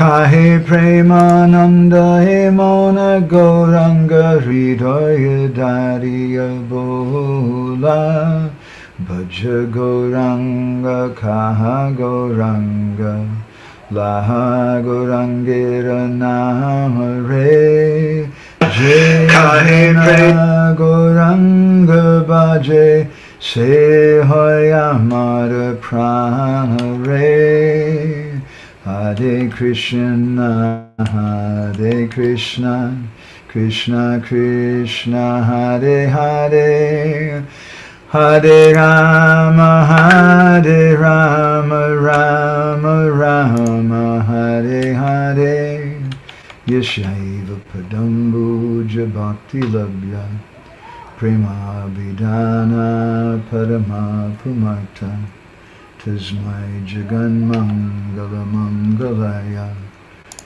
Kahe Premananda Hemona Gauranga Hridaya Dariya Bola Bhaja Gauranga Kaha Gauranga Laha Gaurangera Namare Jai Gauranga Bhaje Se Hoyamara Pranare Hare Krishna Hare Krishna Krishna Krishna Hare Hare Hare Rama Hare Rama Rama Rama Hare Hare. Yashaiva Padambuja Bhakti Labhya Prema Vidana Parama Pumata Tasmai Jagan Mangala Mangalaya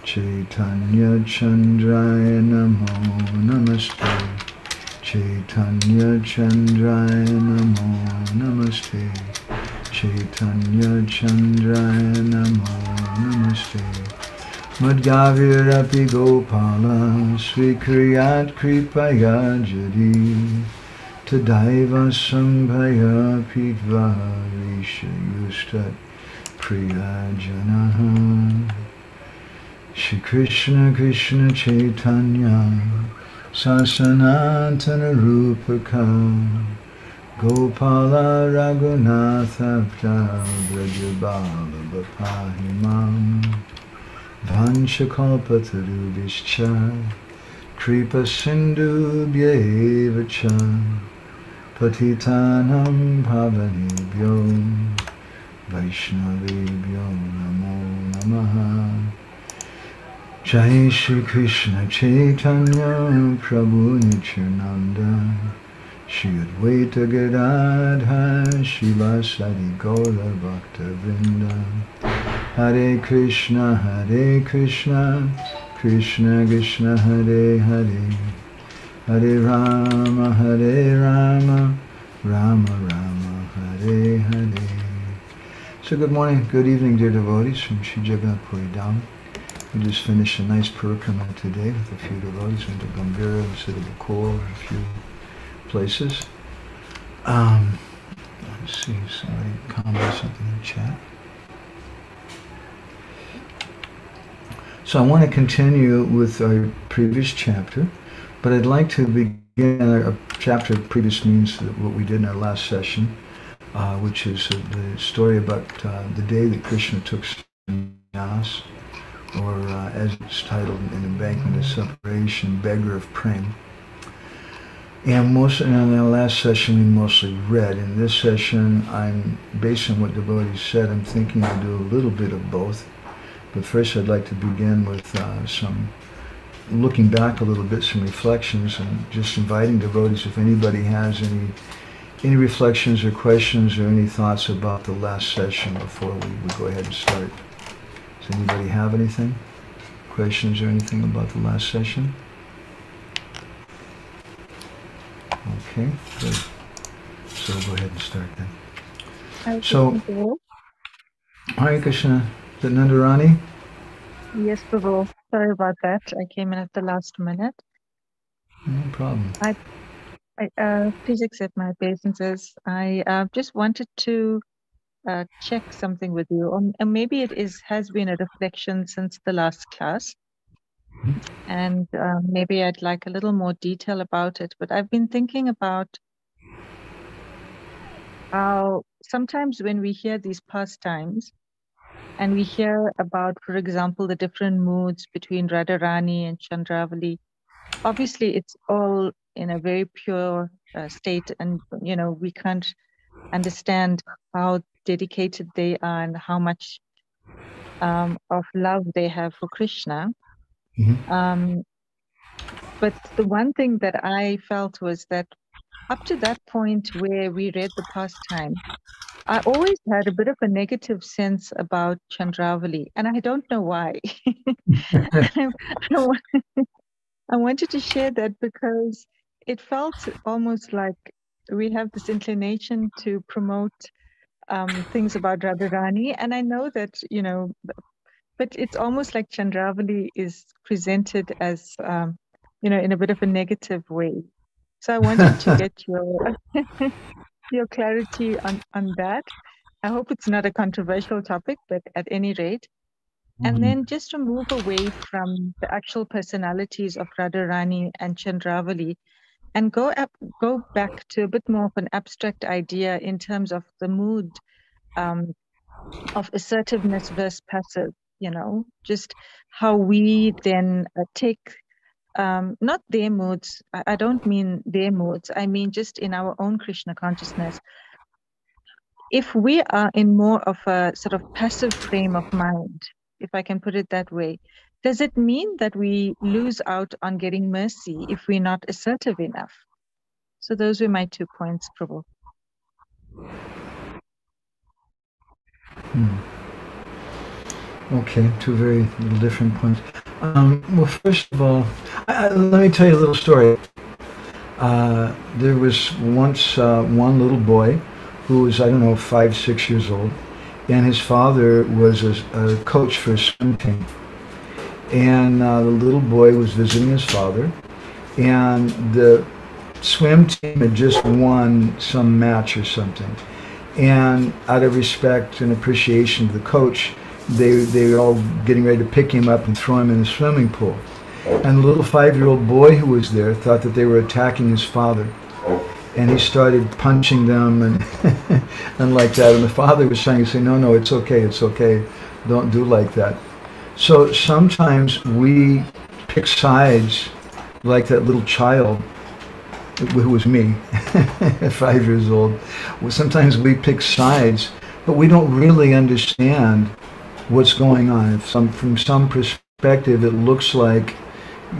Chaitanya Chandraya Namo Namaste. Chaitanya Chandraya Namo Namaste. Chaitanya Chandraya Namo Namaste. Madhgavirapi Gopala Svikriyat Kripaya Jadi Tadaiva Sambhaya Pitva Risha Yustat Priya Janaha Shri Krishna Krishna Chaitanya Sasanatana Rupaka Gopala Raghunatha Vrajabala Bapahimam Vanchakalpatarubhischa Kripa Sindhu Bhyevacha Patitanam Pavanebhyo Vaishnavebhyo Namo Namaha Jai Shri Krishna Chaitanya Prabhu Nityananda Shri Advaita Gadadha Shiva Sadi Gaura Bhakta Vrinda Hare Krishna Hare Krishna Krishna Krishna Hare Hare Rama Hare Rama Rama Rama Hare Hare So good morning, good evening dear devotees from Sri Jagannath Puri Dham. We just finished a nice parikrama today with a few devotees. Went to Gambhira, visited Bakor, a few places. Um, let's see, somebody commented something in the chat. So I want to continue with our previous chapter, but I'd like to begin a chapter of previous means what we did in our last session, uh, which is uh, the story about uh, the day that Krishna took sannyas, or uh, as it's titled in Embankment of Separation, Beggar of Prem. And most in our last session we mostly read. In this session, I'm based on what devotees said. I'm thinking to do a little bit of both. But first, I'd like to begin with uh, some looking back a little bit, some reflections, and just inviting devotees if anybody has any any reflections or questions or any thoughts about the last session before we, we go ahead and start. Does anybody have anything? Questions or anything about the last session? Okay, good. So go ahead and start then. So, Hare Krishna. Is it Nandarani? Yes, Prabhu. Sorry about that. I came in at the last minute. No problem. I, I uh, please accept my obeisances. I uh, just wanted to uh, check something with you, or and maybe it is has been a reflection since the last class, and uh, maybe I'd like a little more detail about it. But I've been thinking about how sometimes when we hear these pastimes, and we hear about, for example, the different moods between Radharani and Chandravali. Obviously, it's all in a very pure uh, state, and you know we can't understand how dedicated they are and how much um, of love they have for Krishna. Mhm. Um, but the one thing that I felt was that up to that point where we read the pastime, I always had a bit of a negative sense about Chandravali, and I don't know why. I, wa- I wanted to share that because it felt almost like we have this inclination to promote um, things about Radharani, and I know that you know but it's almost like Chandravali is presented as, um, you know, in a bit of a negative way. So I wanted to get your your clarity on on that. I hope it's not a controversial topic, but at any rate, and Mm-hmm. then just to move away from the actual personalities of Radharani and Chandravali and go up, go back to a bit more of an abstract idea in terms of the mood um, of assertiveness versus passive, you know, just how we then uh, take um, not their moods, I, don't mean their moods, I mean just in our own Krishna consciousness. If we are in more of a sort of passive frame of mind, if I can put it that way, does it mean that we lose out on getting mercy if we're not assertive enough? So those were my two points, Prabhu. Hmm. Okay, two very different points. Um, well, first of all, I, I, let me tell you a little story. Uh, there was once uh, one little boy who was, I don't know, five, six years old, and his father was a, a coach for a swim team. And uh, the little boy was visiting his father, and the swim team had just won some match or something. And out of respect and appreciation to the coach, they, they were all getting ready to pick him up and throw him in the swimming pool. And the little five-year-old boy who was there thought that they were attacking his father. And he started punching them and, and like that. And the father was trying to say, no, no, it's okay, it's okay. Don't do like that. So sometimes we pick sides like that little child who was me, five years old. Sometimes we pick sides, but we don't really understand what's going on. Some, from some perspective, it looks like,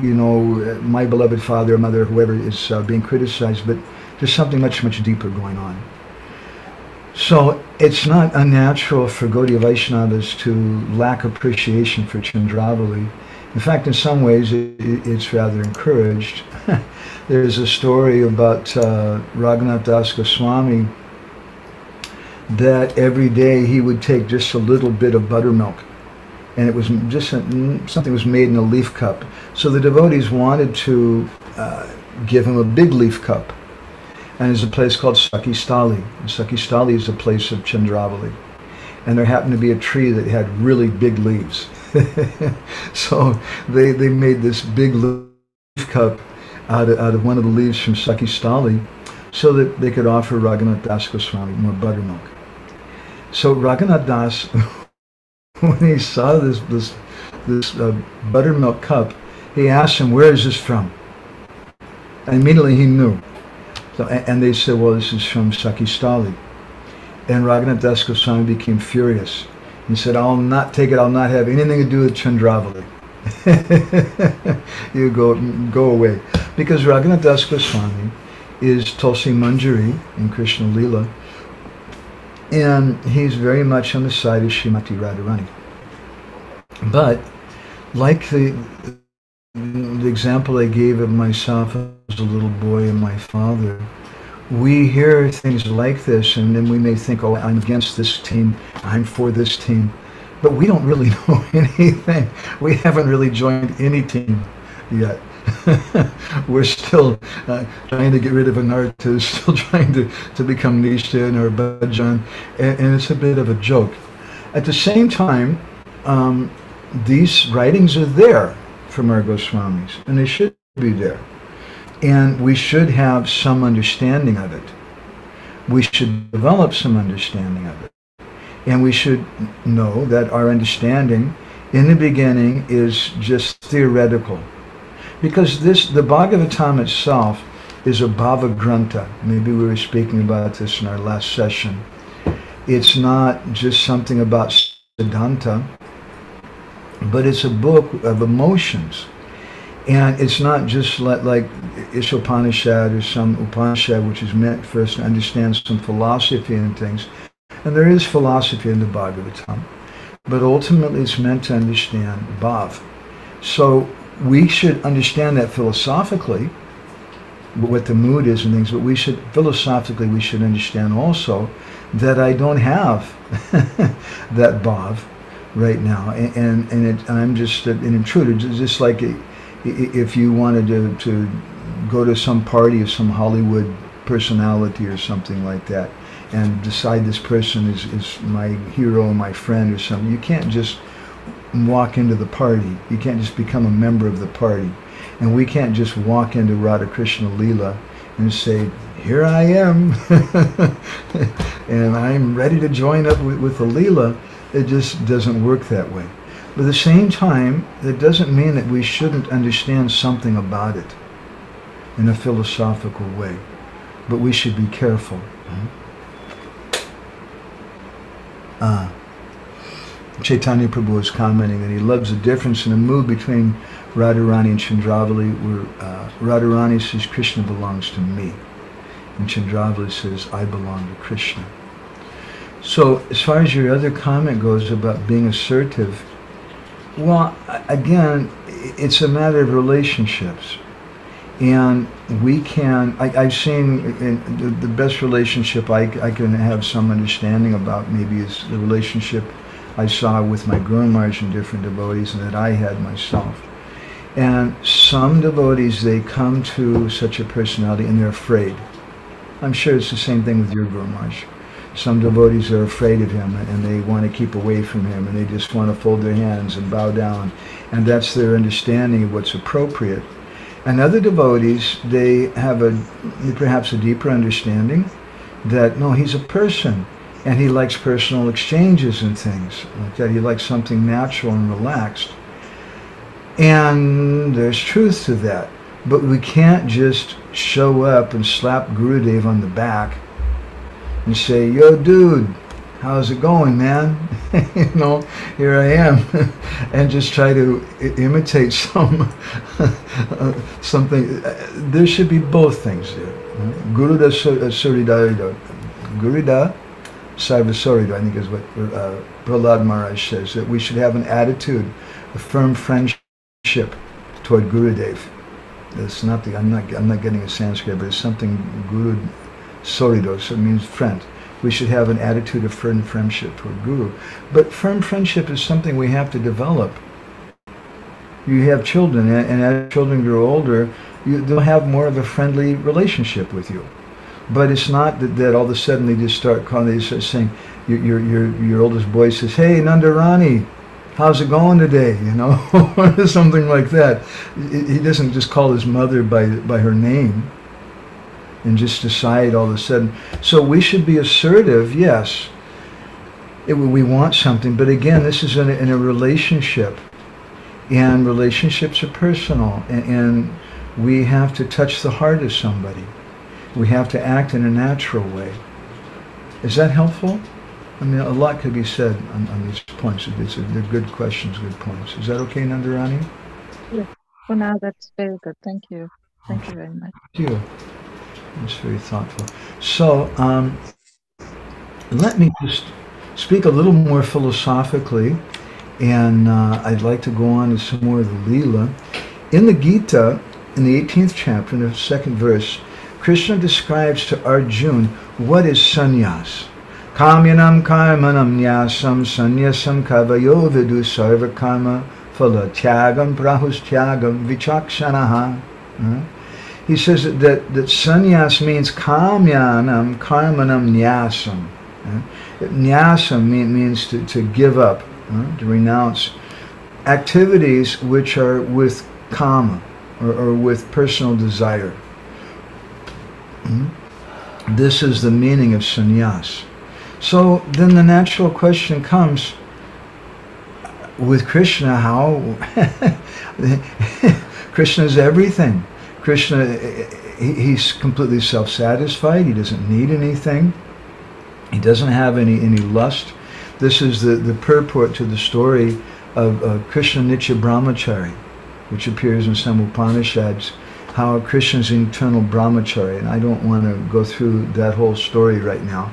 you know, my beloved father or mother, whoever is uh, being criticized, but there's something much, much deeper going on. So it's not unnatural for Gaudiya Vaishnavas to lack appreciation for Chandravali. In fact, in some ways, it, it's rather encouraged. There's a story about uh, Raghunath Das Goswami that every day he would take just a little bit of buttermilk. And it was just something was made in a leaf cup. So the devotees wanted to uh, give him a big leaf cup. And there's a place called Sakistali. And Sakistali is a place of Chandravali. And there happened to be a tree that had really big leaves. so they, they made this big leaf cup out of, out of one of the leaves from Sakistali so that they could offer Raghunath Das Goswami more buttermilk. So Raghunath Das, when he saw this, this, this uh, buttermilk cup, he asked him, where is this from? And immediately he knew. So, and they said, well, this is from Sakistali. And Raghunath Das Goswami became furious. He said, I'll not take it, I'll not have anything to do with Chandravali. you go go away. Because Raghunath Das Goswami is Tulsi Manjari in Krishna Lila. And he's very much on the side of Srimati Radharani. But like the the example I gave of myself as a little boy and my father, we hear things like this and then we may think, oh, I'm against this team, I'm for this team. But we don't really know anything. We haven't really joined any team yet. We're still uh, trying to get rid of anarthas, still trying to, to become Nishtha or Bhajan, and, and it's a bit of a joke. At the same time, um, these writings are there from our Goswamis, and they should be there. And we should have some understanding of it. We should develop some understanding of it. And we should know that our understanding in the beginning is just theoretical. Because this, the Bhagavatam itself is a Bhava Granta. Maybe we were speaking about this in our last session. It's not just something about Siddhanta, but it's a book of emotions. And it's not just like, like Ishopanishad or some Upanishad, which is meant for us to understand some philosophy and things. And there is philosophy in the Bhagavatam. But ultimately it's meant to understand Bhav. So we should understand that philosophically, what the mood is and things, but we should, philosophically, we should understand also that I don't have that Bhav, right now, and and, and it, I'm just an intruder, just like if you wanted to, to go to some party of some Hollywood personality or something like that, and decide this person is, is my hero, my friend, or something. You can't just walk into the party. You can't just become a member of the party. And we can't just walk into Radha Krishna Leela and say, here I am, and I'm ready to join up with, with the Leela. It just doesn't work that way. But at the same time, it doesn't mean that we shouldn't understand something about it in a philosophical way. But we should be careful. Uh, Chaitanya Prabhu is commenting that he loves the difference in the mood between Radharani and Chandravali, where uh, Radharani says Krishna belongs to me, and Chandravali says I belong to Krishna. So as far as your other comment goes about being assertive, well, again, it's a matter of relationships. And we can, I, have seen the, the, best relationship I, I, can have some understanding about maybe is the relationship I saw with my Guru Maharaj and different devotees and that I had myself. And some devotees, they come to such a personality and they're afraid. I'm sure it's the same thing with your Guru Maharaj. Some devotees are afraid of him and they want to keep away from him and they just want to fold their hands and bow down. And that's their understanding of what's appropriate. And other devotees, they have a perhaps a deeper understanding that no, he's a person and he likes personal exchanges and things like that. He likes something natural and relaxed. And there's truth to that. But we can't just show up and slap Gurudev on the back and say, yo, dude, how's it going, man? you know, here I am, and just try to imitate some uh, something. Uh, there should be both things there. Guruda Suridarido. Uh, Guruda Sarvasorido, I think is what uh, Prahlad Maharaj says, that we should have an attitude, a firm friendship toward Gurudev. That's not the, I'm not, I'm not getting a Sanskrit, but it's something Guru Sorido, so it means friend we should have an attitude of firm friendship toward Guru. But firm friendship is something we have to develop. You have children, and as children grow older, you, they'll have more of a friendly relationship with you. But it's not that, that all of a sudden they just start calling, they start saying, your, your, your, your oldest boy says, hey, Nandarani, how's it going today? You know, something like that. He doesn't just call his mother by, by her name and just decide all of a sudden. So we should be assertive, yes. It, we want something, but again, this is in a, in a relationship, and relationships are personal, and, and we have to touch the heart of somebody. We have to act in a natural way. Is that helpful? I mean, a lot could be said on, on these points. It's a, they're good questions, good points. Is that okay, Nandarani? Yes. For now, that's very good. Thank you. Thank you very much. Thank you. It's very thoughtful. So um, let me just speak a little more philosophically, and uh, I'd like to go on to some more of the Leela. In the Gita, in the 18th chapter, in the second verse, Krishna describes to Arjun what is sannyas. Kamyanam karmanam nyasam sannyasam kavayo vidu sarva karma phala tyagam prahus tyagam vichakshanaha. Uh, he says that, that, that sannyas means kamyanam karmanam nyasam. Uh, nyasam mean, means to, to give up, uh, to renounce activities which are with kama or, or with personal desire. Mm-hmm. This is the meaning of sannyas. So then the natural question comes with Krishna, how? Krishna is everything. Krishna, he's completely self-satisfied. He doesn't need anything. He doesn't have any, any lust. This is the, the purport to the story of uh, Krishna Nitya Brahmachari, which appears in some Upanishads, how Krishna's internal brahmachari. And I don't want to go through that whole story right now.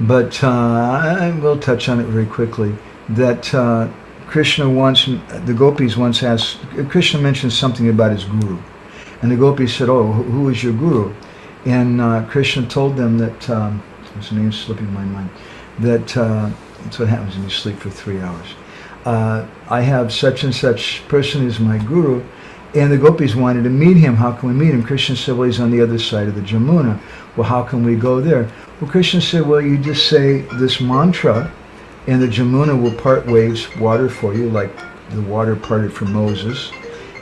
But uh, I will touch on it very quickly. That uh, Krishna once, the gopis once asked, Krishna mentioned something about his guru. And the gopis said, oh, who is your guru? And uh, Krishna told them that, um, his name's slipping my mind, that uh, That's what happens when you sleep for three hours. Uh, I have such and such person as my guru, and the gopis wanted to meet him. How can we meet him? Krishna said, well, he's on the other side of the Jamuna. Well, how can we go there? Well, Krishna said, well, you just say this mantra, and the Jamuna will part waves, water for you, like the water parted for Moses,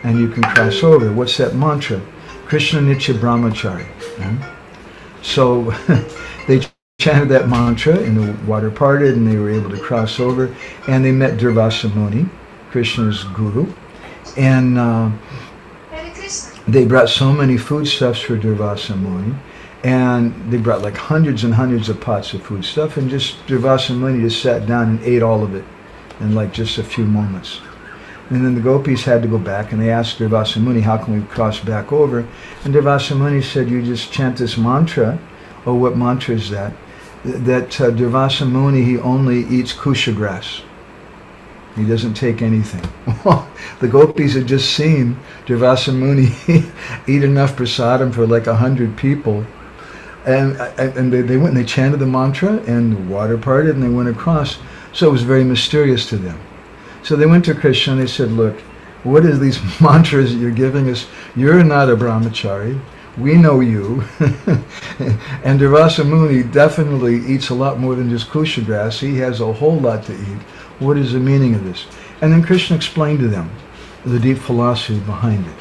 and you can cross over. What's that mantra? Krishna Nitya Brahmachari. So they chanted that mantra and the water parted and they were able to cross over and they met Durvasa Muni, Krishna's guru. And uh, they brought so many foodstuffs for Durvasa Muni and they brought like hundreds and hundreds of pots of foodstuff and just Durvasa Muni just sat down and ate all of it in like just a few moments. And then the gopis had to go back and they asked Durvasa Muni, how can we cross back over? And Durvasa Muni said, you just chant this mantra. Oh, what mantra is that? That uh, Durvasa Muni, he only eats kusha grass. He doesn't take anything. the gopis had just seen Durvasa Muni eat enough prasadam for like a hundred people. And, and they, they went and they chanted the mantra and the water parted and they went across. So it was very mysterious to them. So they went to Krishna and they said, look, what is these mantras that you're giving us? You're not a brahmachari. We know you. and Durvasa Muni definitely eats a lot more than just kusha grass. He has a whole lot to eat. What is the meaning of this? And then Krishna explained to them the deep philosophy behind it.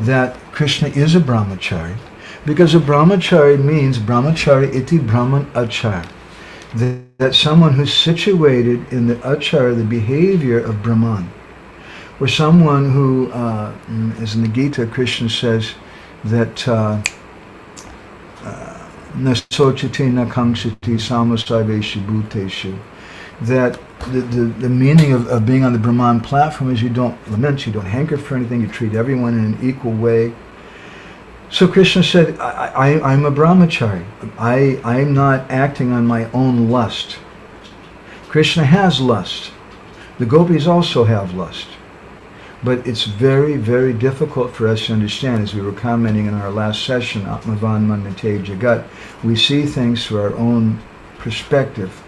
That Krishna is a brahmachari because a brahmachari means brahmachari iti brahman achar that, someone who's situated in the achar, the behavior of Brahman, or someone who, uh, as in the Gita, Krishna says that uh, uh, that the, the, the meaning of, of being on the Brahman platform is you don't lament, you don't hanker for anything, you treat everyone in an equal way, so Krishna said, I, I, am a brahmachari. I, I'm not acting on my own lust. Krishna has lust. The gopis also have lust. But it's very, very difficult for us to understand, as we were commenting in our last session, Atmavan Manate Jagat, we see things through our own perspective.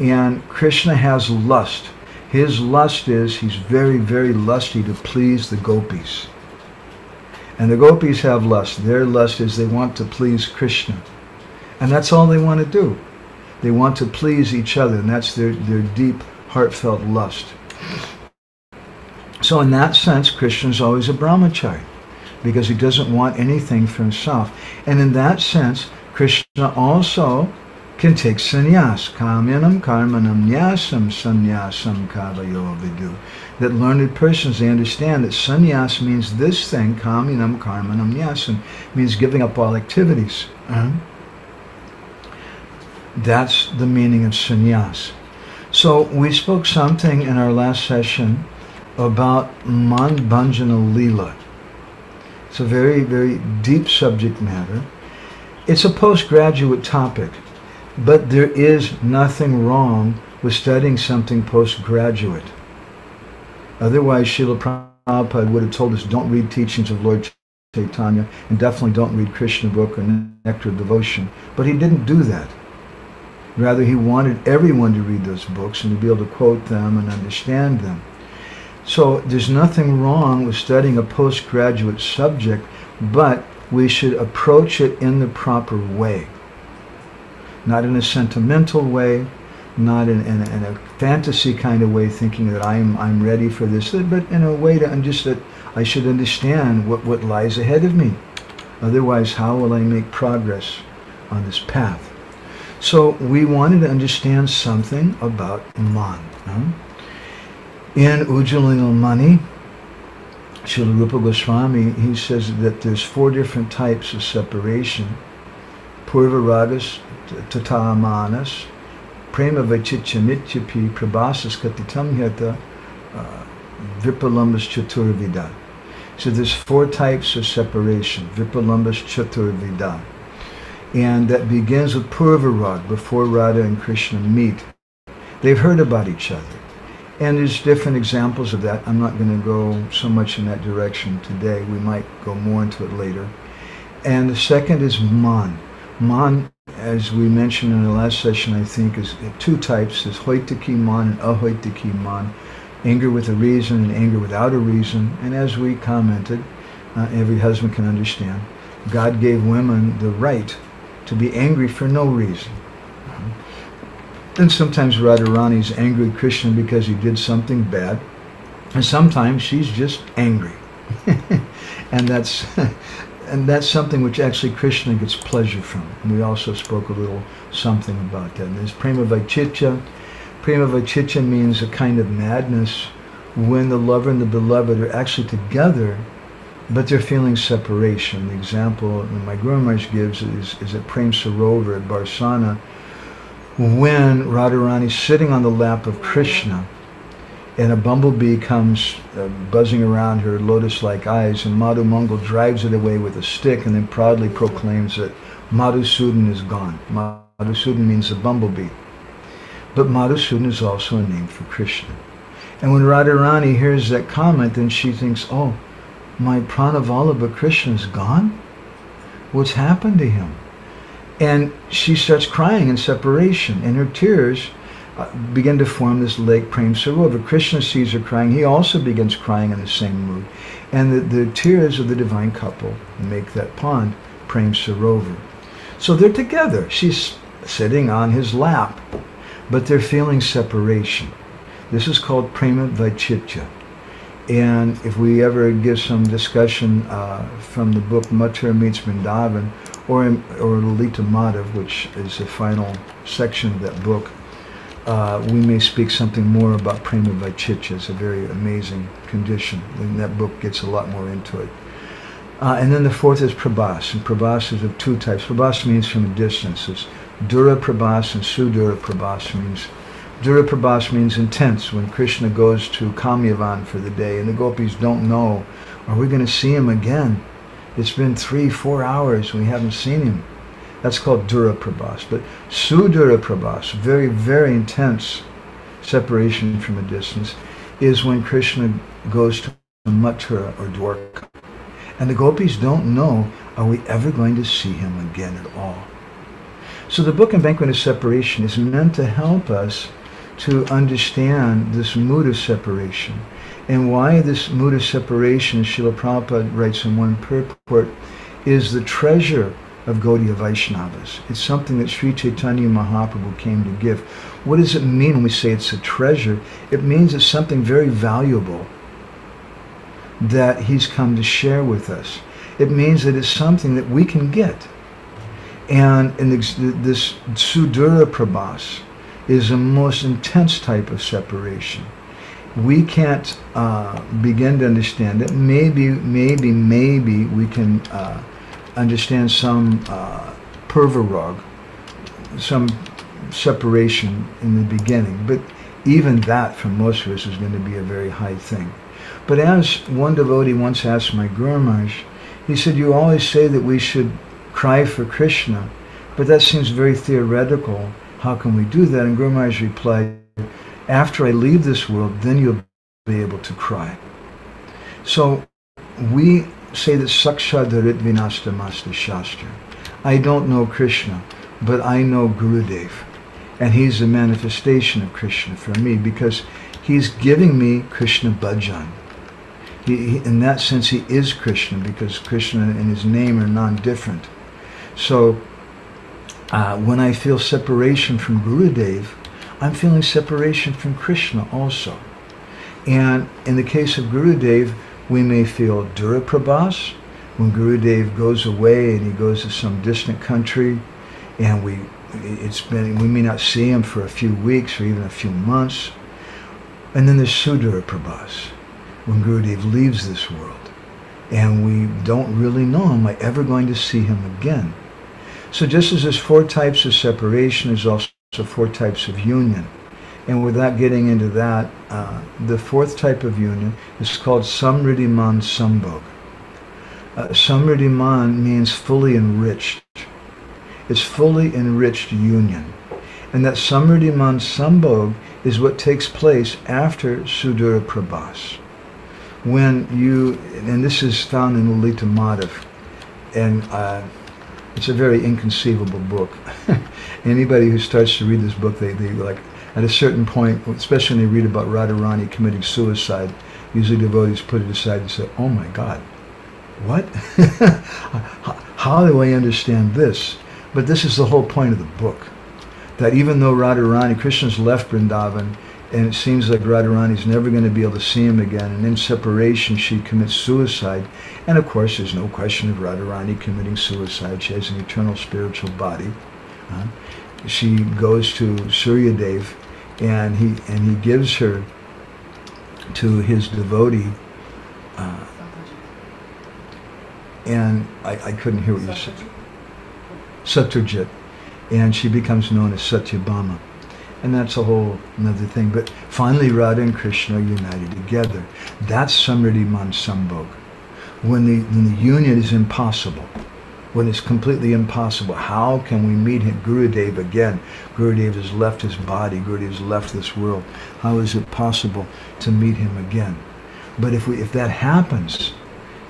And Krishna has lust. His lust is, he's very, very lusty to please the gopis. And the gopis have lust. Their lust is they want to please Krishna. And that's all they want to do. They want to please each other, and that's their, their deep, heartfelt lust. So in that sense, Krishna is always a brahmachari, because he doesn't want anything for himself. And in that sense, Krishna also can take sannyas. Kamyanam karmanam nyasam sannyasam kavayo vidu that learned persons, they understand that sannyas means this thing, kamyanam karmanam nyasam, means giving up all activities. Uh-huh. That's the meaning of sannyas. So we spoke something in our last session about Manbhanjana Leela. It's a very, very deep subject matter. It's a postgraduate topic, but there is nothing wrong with studying something postgraduate. Otherwise, Srila Prabhupada would have told us don't read teachings of Lord Chaitanya and definitely don't read Krishna book or Nectar Devotion. But he didn't do that. Rather, he wanted everyone to read those books and to be able to quote them and understand them. So there's nothing wrong with studying a postgraduate subject, but we should approach it in the proper way. Not in a sentimental way, not in, in, in, a fantasy kind of way, thinking that I'm I'm ready for this, but in a way to just that I should understand what, what lies ahead of me. Otherwise, how will I make progress on this path? So we wanted to understand something about man. Huh? In Ujjvala Nilamani, Srila Rupa Goswami, he says that there's four different types of separation. Purva ragas, tatamanas, prema vachicha nityapi prabhasas katitam yata uh, vipalambas chaturvida. So there's four types of separation, vipalambas chaturvida. And that begins with Purvarag, before Radha and Krishna meet. They've heard about each other. And there's different examples of that. I'm not going to go so much in that direction today. We might go more into it later. And the second is Man. Man as we mentioned in the last session, I think, is two types. There's hoitiki man and ahoitiki man. Anger with a reason and anger without a reason. And as we commented, uh, every husband can understand, God gave women the right to be angry for no reason. And sometimes Radharani's angry Krishna because he did something bad. And sometimes she's just angry. and that's and that's something which actually Krishna gets pleasure from. And we also spoke a little something about that. And there's prema vaichitya. Prema vaichitya means a kind of madness when the lover and the beloved are actually together, but they're feeling separation. The example that my Guru Maharaj gives is, is at Prem Sarovar at Barsana, when Radharani is sitting on the lap of Krishna, and a bumblebee comes uh, buzzing around her lotus-like eyes, and Madhu Mangal drives it away with a stick and then proudly proclaims that Madhusudan is gone. Madhusudan means a bumblebee. But Madhusudan is also a name for Krishna. And when Radharani hears that comment, then she thinks, oh, my Pranavallabha Krishna is gone? What's happened to him? And she starts crying in separation, and her tears begin to form this lake Prem Sarovar. Krishna sees her crying. He also begins crying in the same mood. And the, the tears of the divine couple make that pond Prem Sarovar. So they're together. She's sitting on his lap, but they're feeling separation. This is called Prema Vaichitya. And if we ever give some discussion uh, from the book Mathura Meets Vrindavan, or, or Lalita Madhav, which is the final section of that book, uh, we may speak something more about prema vaichitya. It's a very amazing condition, and that book gets a lot more into it. Uh, and then the fourth is prabhas, and prabhas is of two types. Prabhas means from a distance. It's dura prabhas and sudura prabhas means Dura Prabhas means intense when Krishna goes to Kamyavan for the day and the gopis don't know, are we going to see him again? It's been three, four hours we haven't seen him. That's called Dura Prabhas. But Sudura Prabhas, very, very intense separation from a distance, is when Krishna goes to Mathura or Dwarka. And the gopis don't know, are we ever going to see him again at all? So the book Embankment of Separation is meant to help us to understand this mood of separation. And why this mood of separation, Srila Prabhupada writes in one purport, is the treasure of Gaudiya Vaishnavas. It's something that Sri Chaitanya Mahaprabhu came to give. What does it mean when we say it's a treasure? It means it's something very valuable that he's come to share with us. It means that it's something that we can get. And this, this Prabhas is a most intense type of separation. We can't uh, begin to understand it. Maybe, maybe, maybe we can uh, understand some uh, some separation in the beginning. But even that, for most of us, is going to be a very high thing. But as one devotee once asked my Guru Maharaj, he said, you always say that we should cry for Krishna, but that seems very theoretical. How can we do that? And Guru Maharaj replied, after I leave this world, then you'll be able to cry. So we say that Sakshadarit Vinasta Master Shastra. I don't know Krishna, but I know Gurudev. And he's a manifestation of Krishna for me because he's giving me Krishna bhajan. He, he, in that sense, he is Krishna because Krishna and his name are non-different. So uh, when I feel separation from Gurudev, I'm feeling separation from Krishna also. And in the case of Gurudev, we may feel Duraprabhas when Gurudev goes away and he goes to some distant country and we it's been we may not see him for a few weeks or even a few months. And then there's Sudura Prabhas when Gurudev leaves this world and we don't really know am I ever going to see him again. So just as there's four types of separation, there's also four types of union. And without getting into that, uh, the fourth type of union is called Samriddhiman Sambhog. Uh, Samriddhiman means fully enriched. It's fully enriched union. And that Samriddhiman Sambhog is what takes place after Sudura Prabhas. When you, and this is found in Lalita Madhav, and uh, It's a very inconceivable book. Anybody who starts to read this book, they, they like, at a certain point, especially when they read about Radharani committing suicide, usually devotees put it aside and say, oh my God, what? How do I understand this? But this is the whole point of the book. That even though Radharani, Krishna's left Vrindavan, and it seems like Radharani's never going to be able to see him again, and in separation she commits suicide. And of course, there's no question of Radharani committing suicide. She has an eternal spiritual body. Uh, she goes to Suryadev, and he and he gives her to his devotee. Uh, and I, I couldn't hear what you said. Satrajit. And she becomes known as Satyabhama. And that's a whole another thing. But finally, Radha and Krishna are united together. That's Samriddhi Man Sambhog. When the, when the union is impossible, when it's completely impossible, how can we meet him, Gurudev again? Gurudev has left his body. Gurudev has left this world. How is it possible to meet him again? But if, we, if that happens,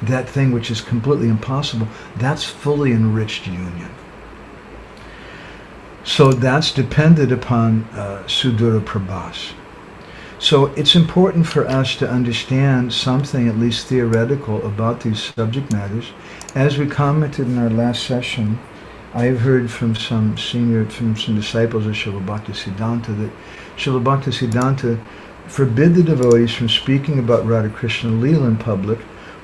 that thing which is completely impossible, that's fully enriched union. So that's dependent upon uh, Prabhas. So it's important for us to understand something, at least theoretical, about these subject matters. As we commented in our last session, I have heard from some senior, from some disciples of Srila Bhakti that Srila Bhakti forbid the devotees from speaking about Radha Krishna Leela in public,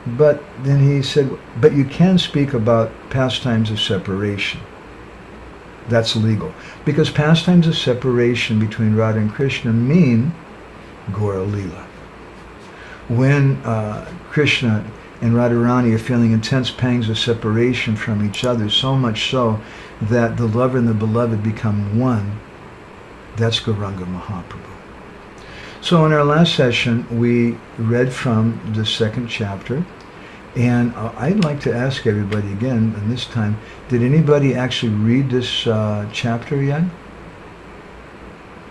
but then he said, but you can speak about pastimes of separation that's legal. Because pastimes of separation between Radha and Krishna mean Gaura Lila. When uh, Krishna and Radharani are feeling intense pangs of separation from each other, so much so that the lover and the beloved become one, that's Gauranga Mahaprabhu. So in our last session, we read from the second chapter, and uh, I'd like to ask everybody again, and this time, did anybody actually read this uh, chapter yet?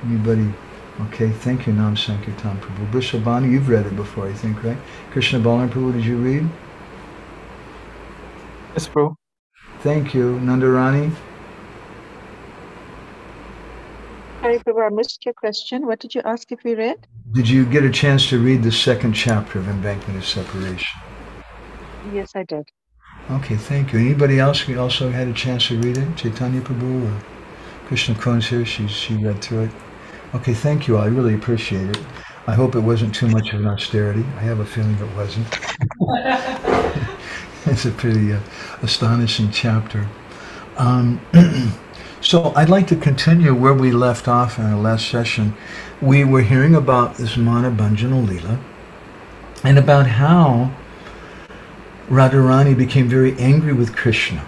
Anybody? Okay, thank you, Nam Sankirtan Prabhu. Vrishabhanu, you've read it before, I think, right? Krishna Balaram Prabhu, did you read? Yes, Prabhu. Thank you. Nandarani? Sorry, Prabhu, I missed your question. What did you ask if we read? Did you get a chance to read the second chapter of Embankment of Separation? Yes, I did. Okay, thank you. Anybody else who also had a chance to read it? Chaitanya Prabhu or Krishna Kun's here. She, she read through it. Okay, thank you. I really appreciate it. I hope it wasn't too much of an austerity. I have a feeling it wasn't. it's a pretty uh, astonishing chapter. Um, so I'd like to continue where we left off in our last session. We were hearing about this Manabhanjana Leela and about how Radharani became very angry with Krishna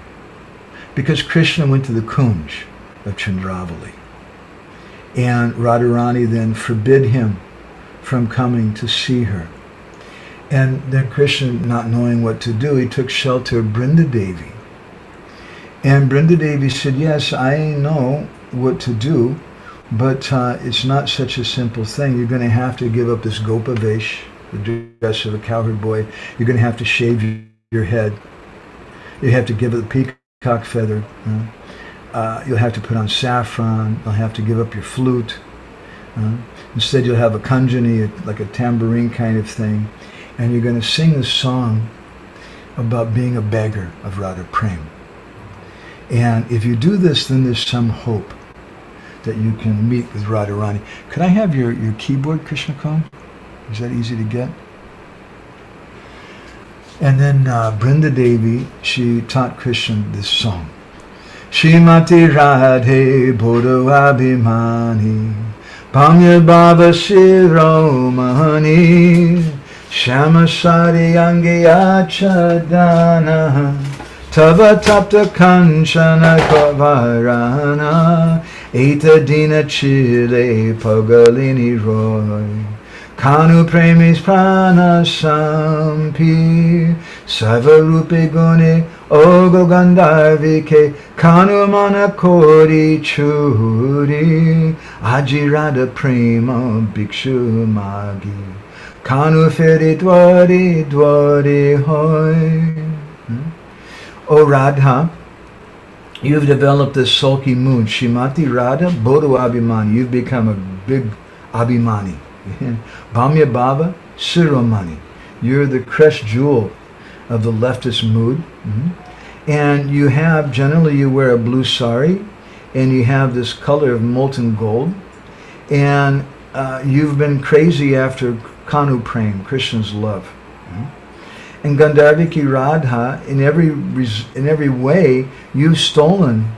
because Krishna went to the Kunj of Chandravali. And Radharani then forbid him from coming to see her. And then Krishna, not knowing what to do, he took shelter of Brinda Devi. And Brinda Devi said, yes, I know what to do, but uh, it's not such a simple thing. You're going to have to give up this Gopavesh, the dress of a cowherd boy. You're going to have to shave your head. You have to give it a peacock feather. Uh, you'll have to put on saffron. You'll have to give up your flute. Uh, instead, you'll have a khanjani, like a tambourine kind of thing. And you're going to sing a song about being a beggar of Radha Prem. And if you do this, then there's some hope that you can meet with Radharani. Could I have your, your keyboard, Krishna Khan? Is that easy to get? And then uh, Brinda Devi, she taught Krishna this song. Shrimati Radhe Bodho Abhimani Pamya Baba Shiromani Shama Sari Achadana Tava Tapta Kanchana Kavarana Eta Dina Chile Pagalini Roy Kanu premis prana sampi Savarupe gune ogo gandharvike Kanu mana kori churi Ajirada prema bhikshu magi Kanu feri dwari dwari hoy hmm? O Radha, you've developed this sulky mood. Shimati Radha Bodhu Abhimani. You've become a big Abhimani. Bhamya Baba Siromani. You're the crest jewel of the leftist mood. Mm-hmm. And you have, generally you wear a blue sari and you have this color of molten gold. And uh, you've been crazy after Kanu Prem, Krishna's love. Mm-hmm. And Gandharviki Radha, in every, in every way, you've stolen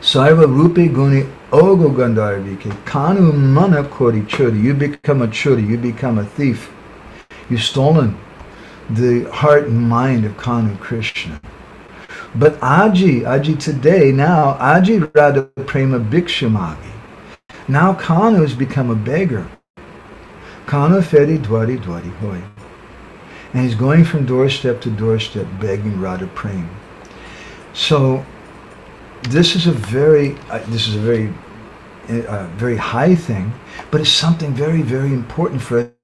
Saiva Rupi Guni Ogo Gandharviki, Kanu Mana Kori Churi. You become a churi, you become a thief. You've stolen the heart and mind of Kanu Krishna. But Aji, Aji today, now, Aji Radha Prema Bhikshamagi. Now Kanu has become a beggar. Kanu Feri Dwari Dwari Hoy. And he's going from doorstep to doorstep begging Radha Prem. So this is a very, uh, this is a very, uh, very high thing, but it's something very, very important for us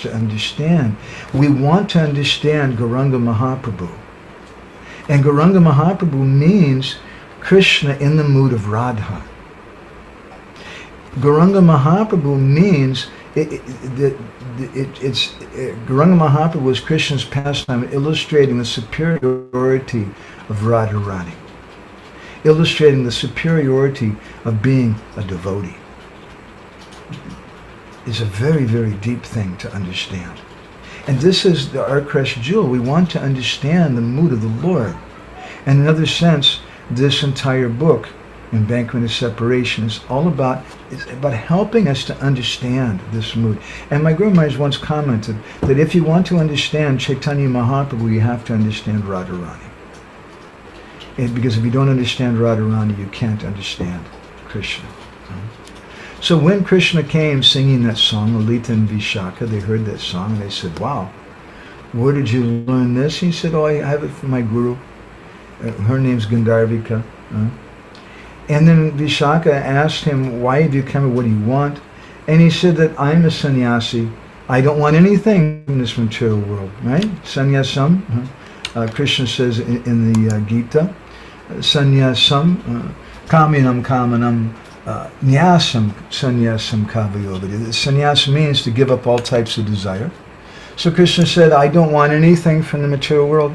to understand. We want to understand Gauranga Mahaprabhu. And Gauranga Mahaprabhu means Krishna in the mood of Radha. Gauranga Mahaprabhu means it, it, it, it's it, Gauranga Mahaprabhu was Krishna's pastime illustrating the superiority of Radharani, illustrating the superiority of being a devotee. Is a very, very deep thing to understand. And this is the, crest jewel. We want to understand the mood of the Lord. And in another sense, this entire book, Embankment of Separation, is all about, is about helping us to understand this mood. And my Maharaj once commented that if you want to understand Chaitanya Mahaprabhu, you have to understand Radharani. Because if you don't understand Radharani, you can't understand Krishna. So when Krishna came singing that song, Lalita and Vishaka, they heard that song and they said, wow, where did you learn this? He said, oh, I have it from my guru. Uh, her name's Gandharvika. And then Vishaka asked him, why have you come? What do you want? And he said that I'm a sannyasi. I don't want anything in this material world, right? Sannyasam. Uh Krishna says in, in the uh, Gita, sannyasam, uh, kaminam kamanam, uh, nyasam sannyasam means to give up all types of desire. So Krishna said, I don't want anything from the material world.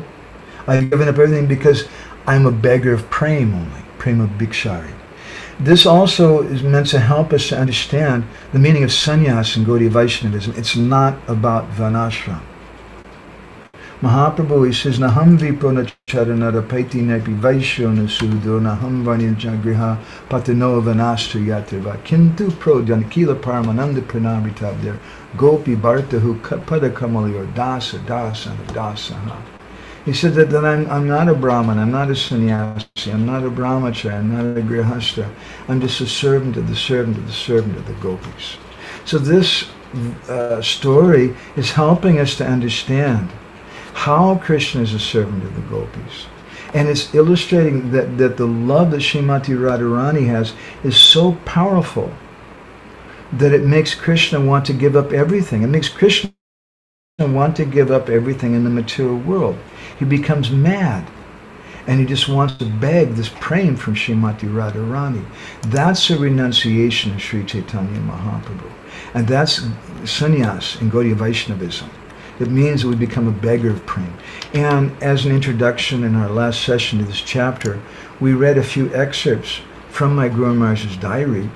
I've given up everything because I'm a beggar of prem only, prema bhikshari. This also is meant to help us to understand the meaning of sannyas and Gaudiya Vaishnavism. It's not about vanashram. Mahaprabhu, he says, Naham vipona charanara paiti nepi vaishyo nasudo naham vanyajagriha patano vanastra yatriva kintu pro jankila paramananda pranamrita there gopi bhartahu padakamalyor dasa dasa dasa he said that, that I'm, I'm not a Brahman, I'm not a sannyasi, I'm not a brahmacharya, I'm not a grihasta. I'm just a servant of the servant of the servant of the gopis. So this uh, story is helping us to understand how Krishna is a servant of the gopis. And it's illustrating that, that the love that Srimati Radharani has is so powerful that it makes Krishna want to give up everything. It makes Krishna want to give up everything in the material world. He becomes mad. And he just wants to beg this praying from Srimati Radharani. That's a renunciation of Sri Chaitanya Mahaprabhu. And that's sannyas in Gaudiya Vaishnavism. It means that we become a beggar of prem. And as an introduction in our last session to this chapter, we read a few excerpts from my Guru Maharaj's diary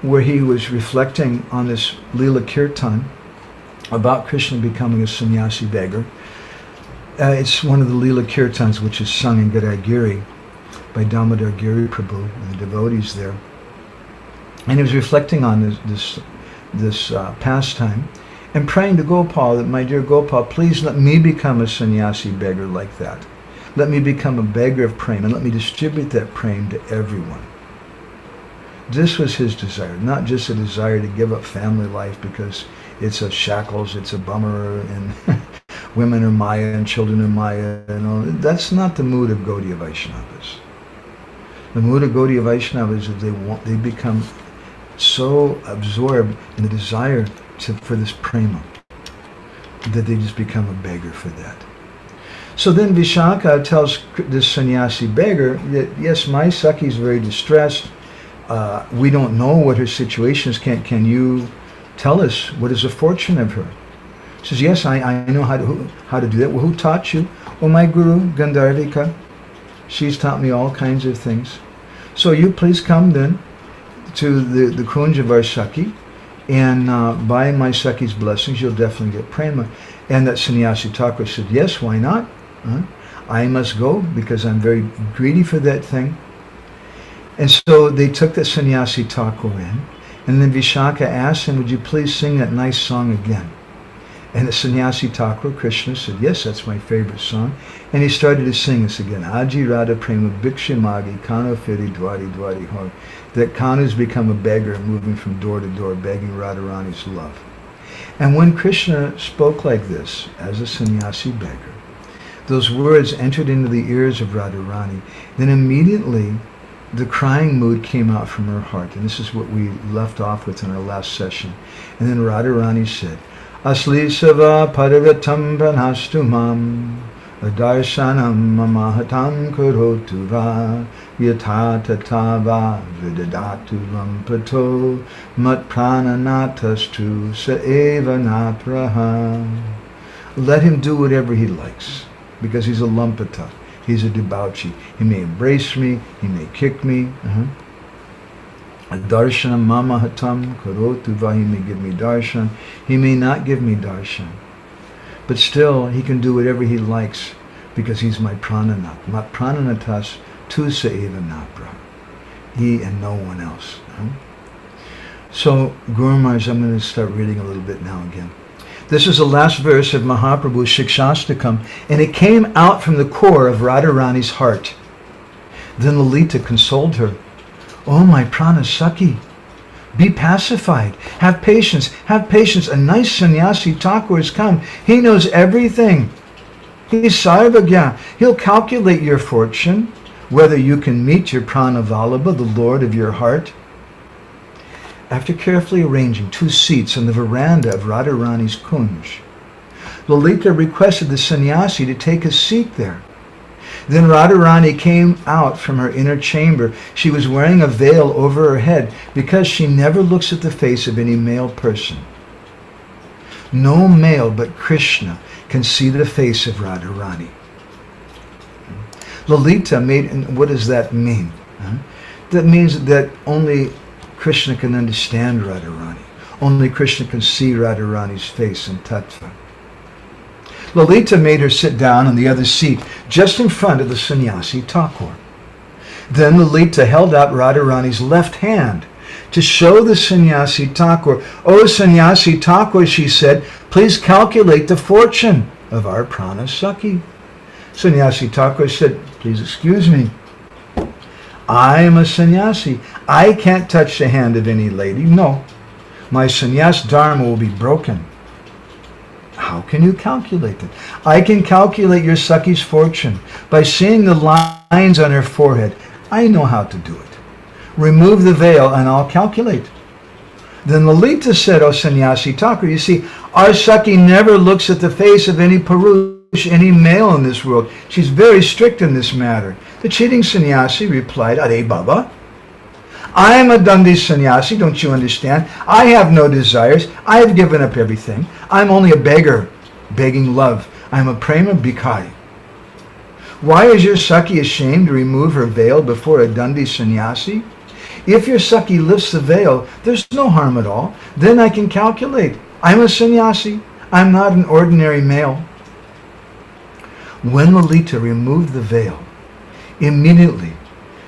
where he was reflecting on this Leela Kirtan about Krishna becoming a sannyasi beggar. Uh, it's one of the Leela Kirtans which is sung in Gadagiri by Damodar Giri Prabhu and the devotees there. And he was reflecting on this, this, this uh, pastime and praying to Gopal that, my dear Gopal, please let me become a sannyasi beggar like that. Let me become a beggar of prem and let me distribute that prem to everyone. This was his desire, not just a desire to give up family life because it's a shackles, it's a bummer, and women are Maya and children are Maya. And all. That's not the mood of Gaudiya Vaishnavas. The mood of Gaudiya Vaishnavas is that they want, they become so absorbed in the desire to, for this prema that they just become a beggar for that. So then Vishaka tells this sannyasi beggar that, yes, my Saki is very distressed. Uh, we don't know what her situation is. Can, can you tell us what is the fortune of her? She says, yes, I, I know how to, how to do that. Well, who taught you? Oh, my guru, Gandharvika. She's taught me all kinds of things. So you please come then to the, the Kunj of and uh, by my Saki's blessings, you'll definitely get prema. And that sannyasi Thakur said, yes, why not? Huh? I must go because I'm very greedy for that thing. And so they took the sannyasi Thakur in, and then Vishaka asked him, would you please sing that nice song again? And the sannyasi Thakur, Krishna, said, yes, that's my favorite song. And he started to sing this again. Aji Radha Prema Bhikshimagi Kano Firi Dwari Dwari Hori. That Kanu's become a beggar moving from door to door begging Radharani's love. And when Krishna spoke like this, as a sannyasi beggar, those words entered into the ears of Radharani. Then immediately the crying mood came out from her heart. And this is what we left off with in our last session. And then Radharani said, Asli Sava Parvatam Pranastu Mam Darshanam Mamahatam Kurotu Va Yata Tatava Vidadatu Vampato Mat Prananatastu Let him do whatever he likes because he's a lumpata. He's a debauchee. He may embrace me. He may kick me. Uh-huh. Darshan mama hatam karotu va. Give me darshan. He may not give me darshan. But still, he can do whatever he likes because he's my prananat. Mat prananatas tu eva napra. He and no one else. So, Guru Maharaj, I'm going to start reading a little bit now again. This is the last verse of Mahaprabhu's Shikshashtakam, and it came out from the core of Radharani's heart. Then Lalita consoled her. Oh, my prana Saki, be pacified. Have patience. Have patience. A nice sannyasi Thakur has come. He knows everything. He's Sarvagya. He'll calculate your fortune, whether you can meet your prana vallabha, the Lord of your heart, after carefully arranging two seats on the veranda of Radharani's kunj. Lalita requested the sannyasi to take a seat there. Then Radharani came out from her inner chamber. She was wearing a veil over her head because she never looks at the face of any male person. No male but Krishna can see the face of Radharani. Lalita made, what does that mean? That means that only Krishna can understand Radharani. Only Krishna can see Radharani's face and tattva. Lalita made her sit down on the other seat, just in front of the sannyasi Thakur. Then Lalita held out Radharani's left hand to show the sannyasi Thakur. Oh, sannyasi Thakur, she said, please calculate the fortune of our prana Saki. Sannyasi Thakur said, please excuse me. I am a sannyasi. I can't touch the hand of any lady. No. My sannyas dharma will be broken. How can you calculate it? I can calculate your Saki's fortune by seeing the lines on her forehead. I know how to do it. Remove the veil and I'll calculate. Then Lalita said, Oh sannyasi Thakur, you see, our Saki never looks at the face of any Purush, any male in this world. She's very strict in this matter. The cheating sannyasi replied, Are Baba, I am a Dandi sannyasi, don't you understand? I have no desires. I have given up everything. I'm only a beggar, begging love. I'm a prema bhikkhari. Why is your Saki ashamed to remove her veil before a Dandi sannyasi? If your Saki lifts the veil, there's no harm at all. Then I can calculate. I'm a sannyasi. I'm not an ordinary male. When Lalita removed the veil, Immediately,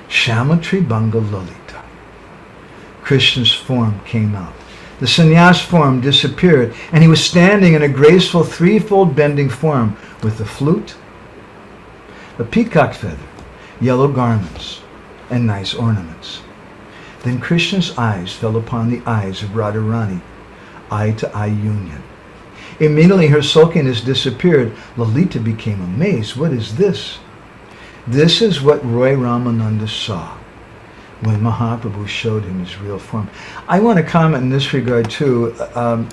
Shama Tribhanga Lalita, Krishna's form came out. The sannyas form disappeared, and he was standing in a graceful threefold bending form with a flute, a peacock feather, yellow garments, and nice ornaments. Then Krishna's eyes fell upon the eyes of Radharani, eye to eye union. Immediately her sulkiness disappeared. Lalita became amazed. What is this? This is what Roy Ramananda saw when Mahaprabhu showed him his real form. I want to comment in this regard too. Um,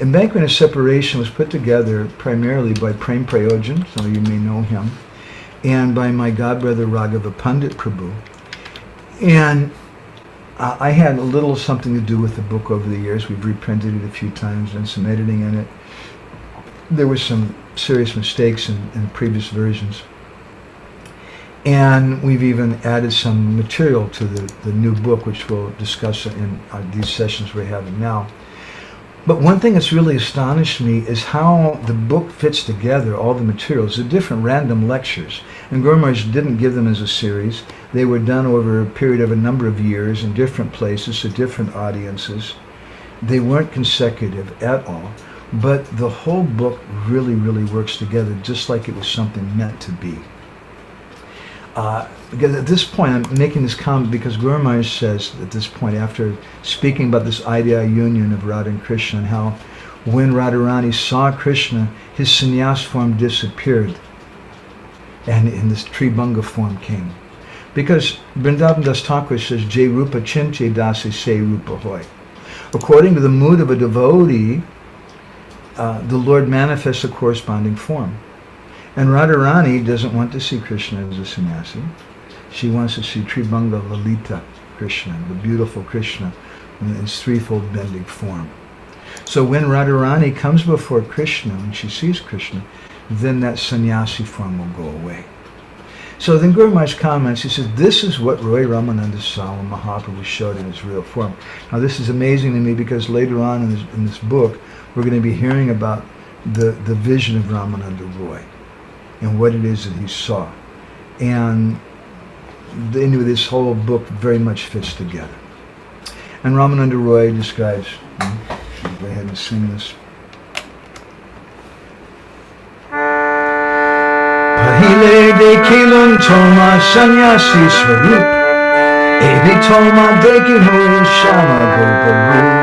Embankment of Separation was put together primarily by Prem Prayojan, some of you may know him, and by my godbrother Raghava Pandit Prabhu. And uh, I had a little something to do with the book over the years. We've reprinted it a few times, and some editing in it. There were some serious mistakes in, in previous versions. And we've even added some material to the, the new book, which we'll discuss in uh, these sessions we're having now. But one thing that's really astonished me is how the book fits together, all the materials, the different random lectures. And Guru didn't give them as a series. They were done over a period of a number of years in different places to different audiences. They weren't consecutive at all. But the whole book really, really works together just like it was something meant to be. Uh, because at this point, I'm making this comment because Guru Maharaj says at this point, after speaking about this idea union of Radha and Krishna, and how when Radharani saw Krishna, his sannyas form disappeared, and in this Tribhanga form came. Because Vrindavan Das Thakur says, Jai Rupa Chinche Dasi Se Rupa Hoy. According to the mood of a devotee, uh, the Lord manifests a corresponding form. And Radharani doesn't want to see Krishna as a sannyasi. She wants to see Tribhanga Lalita Krishna, the beautiful Krishna in his threefold bending form. So when Radharani comes before Krishna, when she sees Krishna, then that sannyasi form will go away. So then Guru Maharaj comments, he says, this is what Roy Ramananda when Mahaprabhu showed in his real form. Now this is amazing to me because later on in this, in this book, we're going to be hearing about the, the vision of Ramananda Roy and what it is that he saw. And the, anyway, this whole book very much fits together. And Ramananda Roy describes, hmm, go ahead and sing this. पहिले देखिलुम थोमा सन्यासी स्वरूप एभी थोमा देखी हुई Shyama गोपरूप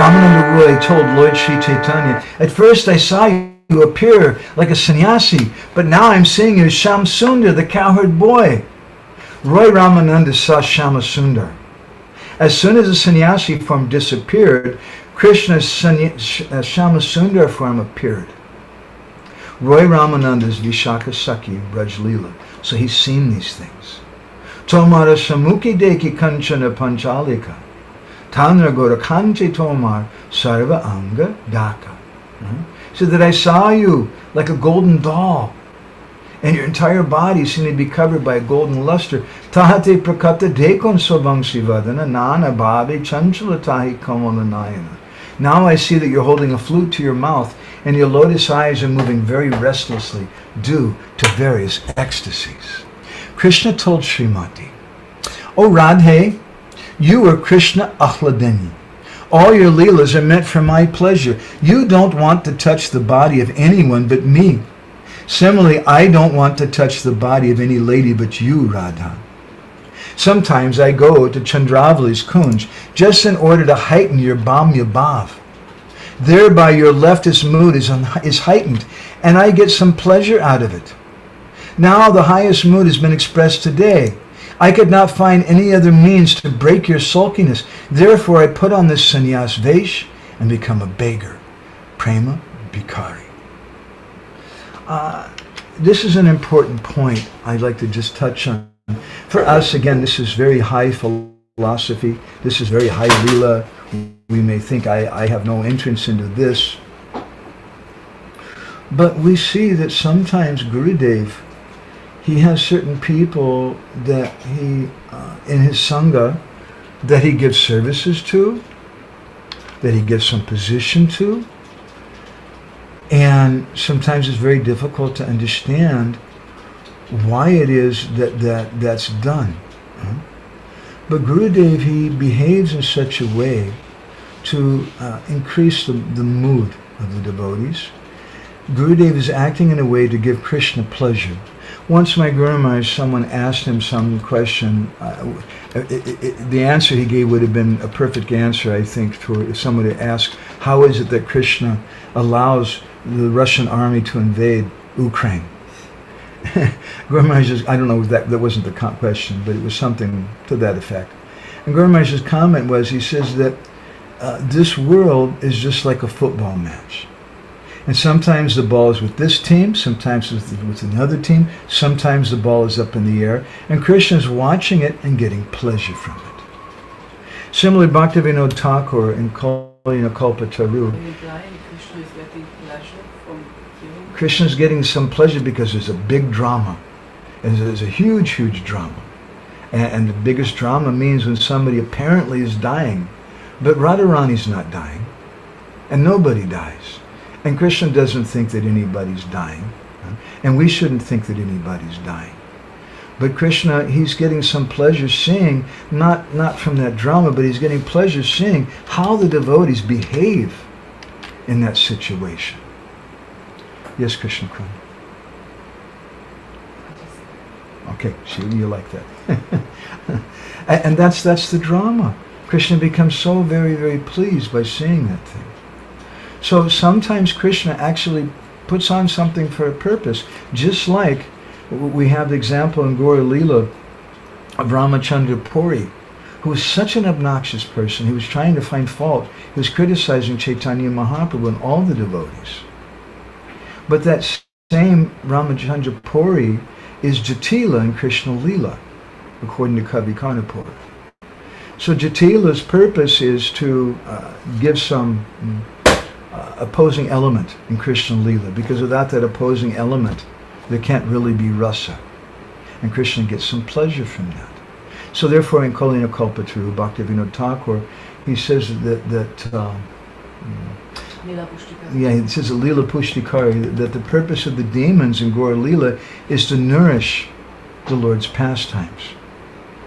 Ramananda Roy told Lord Sri Chaitanya, At first I saw you appear like a sannyasi, but now I'm seeing you as Shamsundar, the cowherd boy. Roy Ramananda saw Shama Sundar. As soon as the sannyasi form disappeared, Krishna's uh, Shama form appeared. Roy Ramananda's Vishaka Sakhi Braj Leela. So he's seen these things. Tomara Samuki Deki Kanchana Panchalika. Tanra Gora Kanche Tomar Sarva Anga Daka. So that I saw you like a golden doll. And your entire body seemed to be covered by a golden luster. Tahate prakata dekon sobang sivadana nana bhavi chanchalatahi kamalanayana. Now I see that you're holding a flute to your mouth and your lotus eyes are moving very restlessly due to various ecstasies. Krishna told Srimati, O Radhe, you are Krishna Ahladini. All your leelas are meant for my pleasure. You don't want to touch the body of anyone but me. Similarly, I don't want to touch the body of any lady but you, Radha. Sometimes I go to Chandravali's kunj just in order to heighten your Bamya Bhav. Thereby your leftist mood is, is heightened, and I get some pleasure out of it. Now the highest mood has been expressed today. I could not find any other means to break your sulkiness. Therefore I put on this sannyas vesh and become a beggar. Prema Bhikari. Uh, this is an important point I'd like to just touch on. For us, again, this is very high philosophy. This is very high lila we may think I, I have no entrance into this. But we see that sometimes Gurudev, he has certain people that he, uh, in his Sangha, that he gives services to, that he gives some position to. And sometimes it's very difficult to understand why it is that, that that's done. But Gurudev, he behaves in such a way to uh, increase the, the mood of the devotees. Gurudev is acting in a way to give Krishna pleasure. Once my grandma, someone asked him some question. Uh, it, it, it, the answer he gave would have been a perfect answer, I think, for someone had asked, how is it that Krishna allows the Russian army to invade Ukraine? grandma Maharaj's, I don't know, that, that wasn't the question, but it was something to that effect. And Maharaj's comment was, he says that uh, this world is just like a football match. And sometimes the ball is with this team, sometimes it's with another team, sometimes the ball is up in the air, and Krishna is watching it and getting pleasure from it. Similarly, Bhaktivinoda Thakur in Kalyana Kalpataru, Krishna is getting some pleasure because there's a big drama. And there's a huge, huge drama. And, and the biggest drama means when somebody apparently is dying. But Radharani's not dying. And nobody dies. And Krishna doesn't think that anybody's dying. And we shouldn't think that anybody's dying. But Krishna, he's getting some pleasure seeing, not, not from that drama, but he's getting pleasure seeing how the devotees behave in that situation. Yes, Krishna Kram. Okay, see, you like that. and that's that's the drama. Krishna becomes so very, very pleased by seeing that thing. So sometimes Krishna actually puts on something for a purpose, just like we have the example in Gaura Lila of Ramachandra Puri, who was such an obnoxious person. He was trying to find fault. He was criticizing Chaitanya Mahaprabhu and all the devotees. But that same Ramachandra Puri is Jatila in Krishna Lila, according to Kavi Karnapur. So Jatila's purpose is to uh, give some opposing element in Krishna Lila, because without that opposing element, there can't really be rasa. And Krishna gets some pleasure from that. So therefore in Kalyana Kalpataru, Bhaktivinoda Thakur, he says that, that uh, yeah, it says Lila Pushtikari that the purpose of the demons in Gaura Lila is to nourish the Lord's pastimes.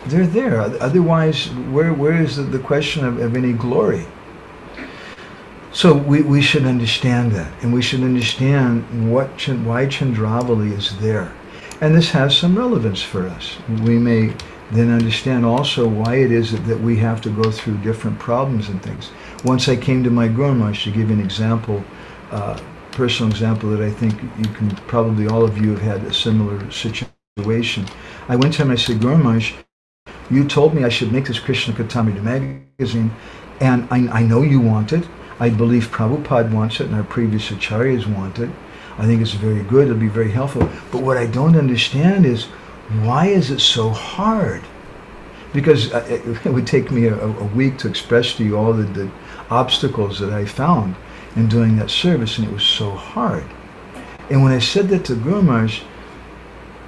They're there. Otherwise, where where is the, the question of, of any glory? So we, we should understand that, and we should understand what why Chandravali is there. And this has some relevance for us. We may then understand also why it is that, we have to go through different problems and things. Once I came to my Guru to give you an example, uh, personal example that I think you can probably all of you have had a similar situation. I went to him I said, Guru you told me I should make this Krishna Kathamrita magazine, and I, I know you want it. I believe Prabhupada wants it, and our previous acharyas want it. I think it's very good. It'll be very helpful. But what I don't understand is why is it so hard? Because uh, it would take me a, a week to express to you all the, the obstacles that I found in doing that service, and it was so hard. And when I said that to Guru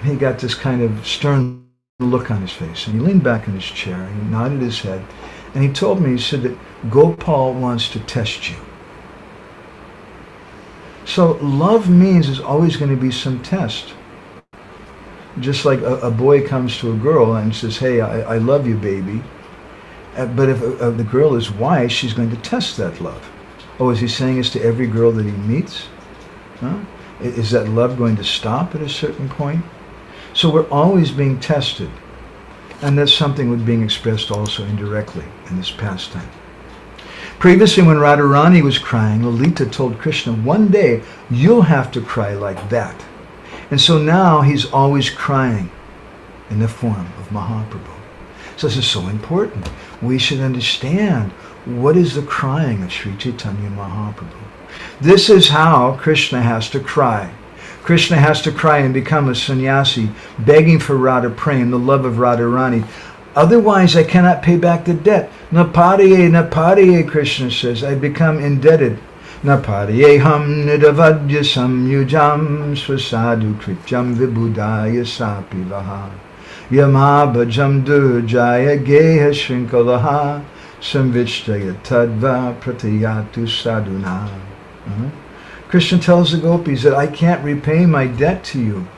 he got this kind of stern look on his face, and he leaned back in his chair, and he nodded his head, and he told me, he said that Gopal wants to test you. So love means there's always going to be some test. Just like a, a boy comes to a girl and says, hey, I, I love you, baby. Uh, but if uh, the girl is wise, she's going to test that love. Oh, is he saying this to every girl that he meets? Huh? Is that love going to stop at a certain point? So we're always being tested. And that's something that's being expressed also indirectly in this pastime. Previously, when Radharani was crying, Lalita told Krishna, one day you'll have to cry like that. And so now he's always crying in the form of Mahaprabhu. So this is so important. We should understand what is the crying of Sri Chaitanya Mahaprabhu. This is how Krishna has to cry. Krishna has to cry and become a sannyasi, begging for Radha Prem, the love of Radharani. Otherwise, I cannot pay back the debt. Napadiye, napadiye, Krishna says, I become indebted. Napadiye ham nidavadya samyujam swasadu krityam vibudaya sapi vaha. Yamabhajam durjaya geha shrinkalaha samvichdaya tadva pratayatu sadhuna. Uh-huh. Krishna tells the gopis that I can't repay my debt to you.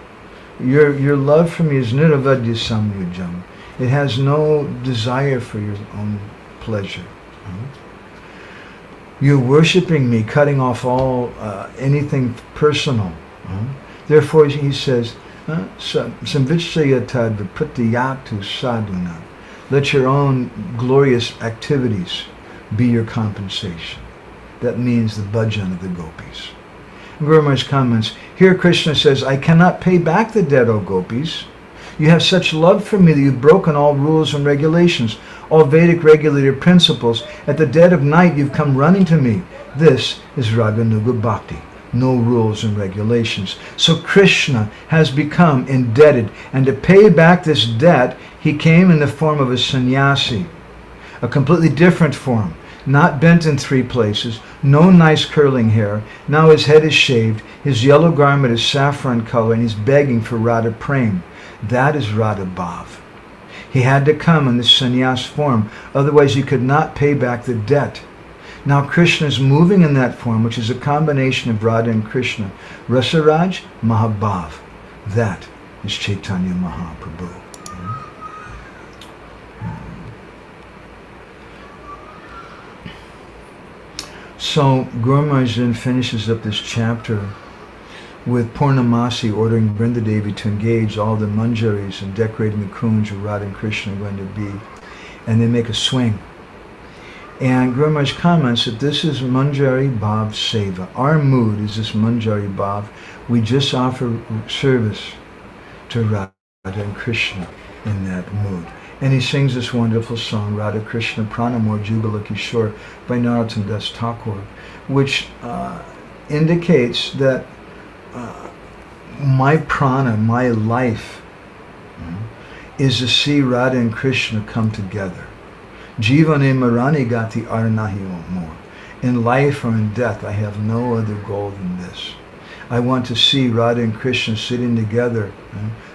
Your, your love for me is niravadya samyujam. It has no desire for your own pleasure. You're worshiping me, cutting off all uh, anything personal. Therefore, he says, Samvitsayatad vipratiyatu sadhuna. Let your own glorious activities be your compensation. That means the bhajan of the gopis. Guru Maharaj comments, here Krishna says, I cannot pay back the debt, O gopis. You have such love for me that you've broken all rules and regulations, all Vedic regulated principles. At the dead of night, you've come running to me. This is Raganuga Bhakti. No rules and regulations. So Krishna has become indebted, and to pay back this debt, he came in the form of a sannyasi, a completely different form, not bent in three places, no nice curling hair. Now his head is shaved, his yellow garment is saffron color, and he's begging for Radha Prem. That is Radha Bhav. He had to come in this sannyas form, otherwise he could not pay back the debt. Now Krishna is moving in that form, which is a combination of Radha and Krishna. Rasaraj, Mahabhav. That is Chaitanya Mahaprabhu. So Guru then finishes up this chapter with Purnamasi ordering Brinda Devi to engage all the manjaris and decorating the kunj where Radha and Krishna are going to be. And they make a swing. And Guru Maharaj comments that this is Manjari Bhav Seva. Our mood is this Manjari Bhav. We just offer service to Radha and Krishna in that mood. And he sings this wonderful song, Radha Krishna Pranamor Jugala Kishore by Narottam Das Thakur, which uh, indicates that my prana, my life, uh, is to see Radha and Krishna come together. Jivane Marani Gati Arnahi more. In life or in death, I have no other goal than this. I want to see Radha and Krishna sitting together.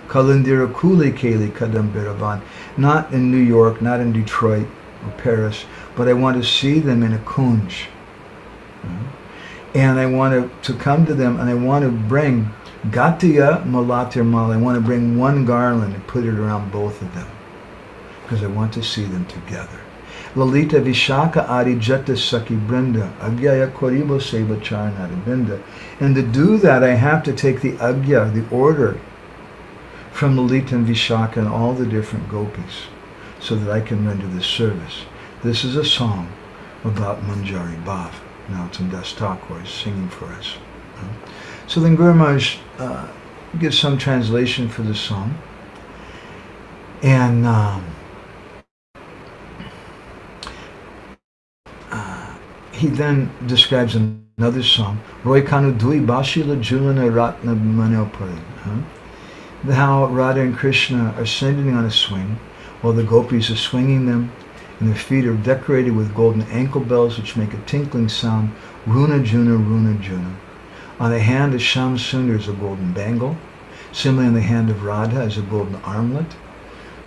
Kalandira Kuli Kali Kadam Biravan. Not in New York, not in Detroit or Paris, but I want to see them in a kunj. And I want to, to come to them and I want to bring Gatiya Malatir Mala. I want to bring one garland and put it around both of them because I want to see them together. Lalita Vishaka Adi Jata Saki Brinda, Agyaya Koribo Seva Charnada Binda. And to do that, I have to take the Agya, the order, from Lalita and Vishaka and all the different gopis, so that I can render this service. This is a song about Manjari Bhav. Now Das Thakur is singing for us. So then Guru Maharaj uh, gives some translation for the song. And um, he then describes another song, Roy Kanu Dui Bashila Julana Ratna Manopari. How Radha and Krishna are sitting on a swing while the gopis are swinging them and their feet are decorated with golden ankle bells which make a tinkling sound, Runa Juna Runa Juna. On the hand of Sham Sundar is a golden bangle. Similarly on the hand of Radha is a golden armlet.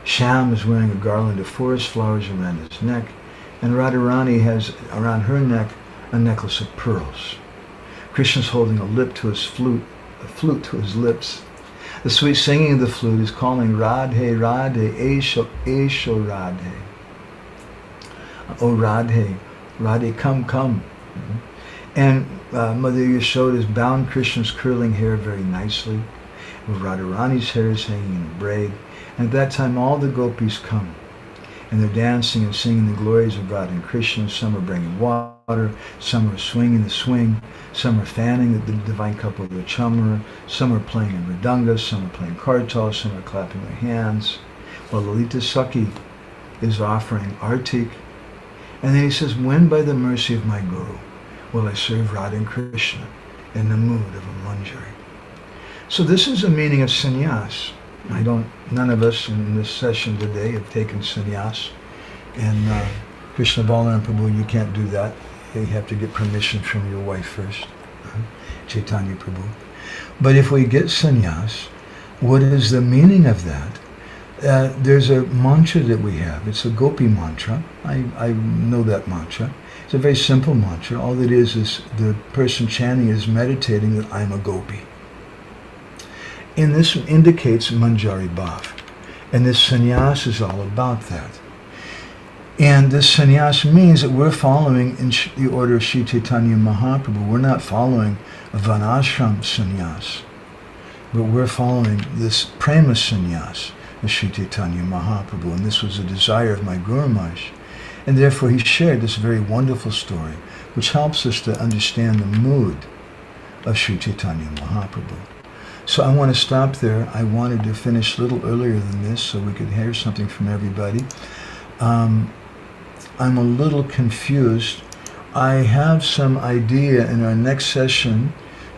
Sham is wearing a garland of forest flowers around his neck and Radharani has around her neck a necklace of pearls. Krishna's holding a lip to his flute, a flute to his lips. The sweet singing of the flute is calling Radhe, Radhe, Esho, Esho, Radhe. Oh Radhe, Radhe, come, come. And uh, Mother Yashoda has bound Krishna's curling hair very nicely. Radharani's hair is hanging in a braid. And at that time all the gopis come and they're dancing and singing the glories of God and Krishna. Some are bringing water, some are swinging the swing, some are fanning the, divine cup of the chamra, some are playing in mridanga, some are playing kartal, some are clapping their hands. While Lalita Saki is offering artik. And then he says, when by the mercy of my Guru will I serve Radha and Krishna in the mood of a manjari? So this is the meaning of sannyas. I don't, none of us in this session today have taken sannyas. And uh, Krishna Balaram Prabhu, you can't do that. You have to get permission from your wife first, uh, Chaitanya Prabhu. But if we get sannyas, what is the meaning of that? Uh, there's a mantra that we have. It's a gopi mantra. I, I know that mantra. It's a very simple mantra. All it is is the person chanting is meditating that I'm a gopi. And this indicates Manjari Bhav. And this sannyas is all about that. And this sannyas means that we're following in the order of Sri Chaitanya Mahaprabhu. We're not following a Vanashram sannyas, but we're following this prema sannyas Sri Chaitanya Mahaprabhu. And this was a desire of my Guru Maharaj. And therefore he shared this very wonderful story, which helps us to understand the mood of Sri Chaitanya Mahaprabhu. So I want to stop there. I wanted to finish a little earlier than this so we could hear something from everybody. Um, I'm a little confused. I have some idea in our next session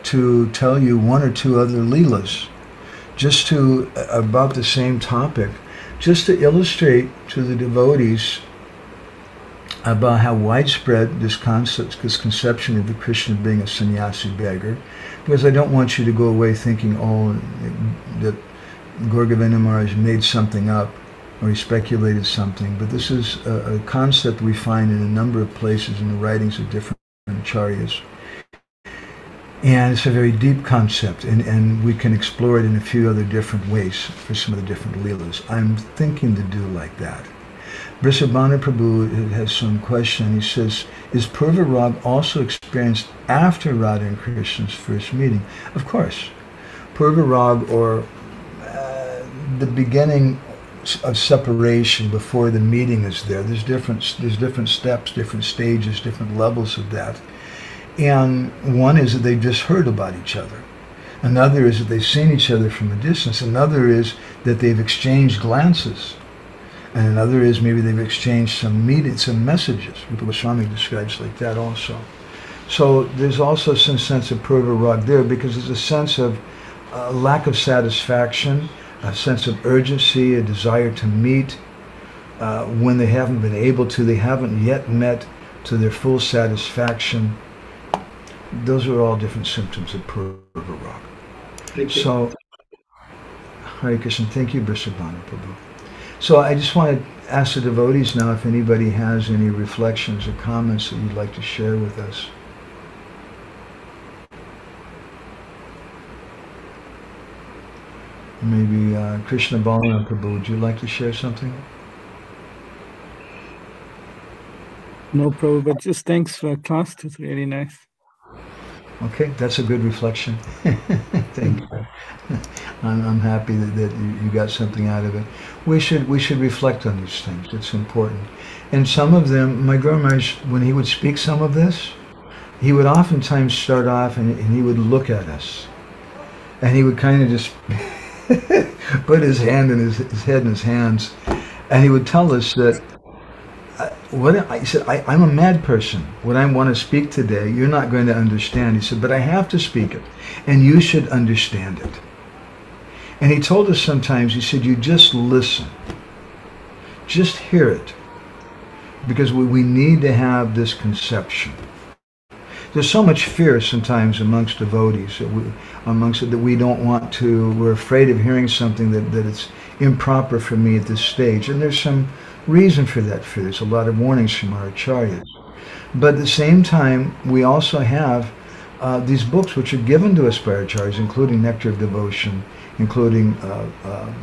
to tell you one or two other Leelas, just to, about the same topic, just to illustrate to the devotees about how widespread this concept, this conception of the Krishna being a sannyasi beggar, because I don't want you to go away thinking, oh, that Gaura Maharaj made something up or he speculated something. But this is a, a, concept we find in a number of places in the writings of different acharyas. And it's a very deep concept, and, and we can explore it in a few other different ways for some of the different leelas. I'm thinking to do like that. Vrishabhanu Prabhu has some question. He says, is Purva Rag also experienced after Radha and Krishna's first meeting? Of course. Purva Rag, or uh, the beginning of separation before the meeting is there. There's different, there's different steps, different stages, different levels of that. And one is that they've just heard about each other. Another is that they've seen each other from a distance. Another is that they've exchanged glances. And another is maybe they've exchanged some meeting, some messages. Rupa Goswami describes like that also. So there's also some sense of purva there because there's a sense of uh, lack of satisfaction, a sense of urgency, a desire to meet uh, when they haven't been able to, they haven't yet met to their full satisfaction. Those are all different symptoms of purva rag. So, Hare Krishna, thank you, Vrishabhanu Prabhu. So I just want to ask the devotees now if anybody has any reflections or comments that you'd like to share with us. Maybe uh, Krishna Balaram Prabhu, would you like to share something? No, Prabhu, but just thanks for class. It was really nice. Okay, that's a good reflection. Thank you. I'm, I'm happy that, that you, you, got something out of it. We should we should reflect on these things. It's important. And some of them, my grandma, when he would speak some of this, he would oftentimes start off and, and he would look at us, and he would kind of just put his hand in his, his head in his hands, and he would tell us that what I said, I, I'm a mad person. What I want to speak today, you're not going to understand. He said, but I have to speak it, and you should understand it. And he told us sometimes, he said, you just listen. Just hear it. Because we, we need to have this conception. There's so much fear sometimes amongst devotees, that we, amongst that we don't want to, we're afraid of hearing something that, that it's improper for me at this stage. And there's some reason for that fear. There's a lot of warnings from our acharyas. But at the same time, we also have uh, these books which are given to us by our acharyas, including Nectar of Devotion, including uh, uh,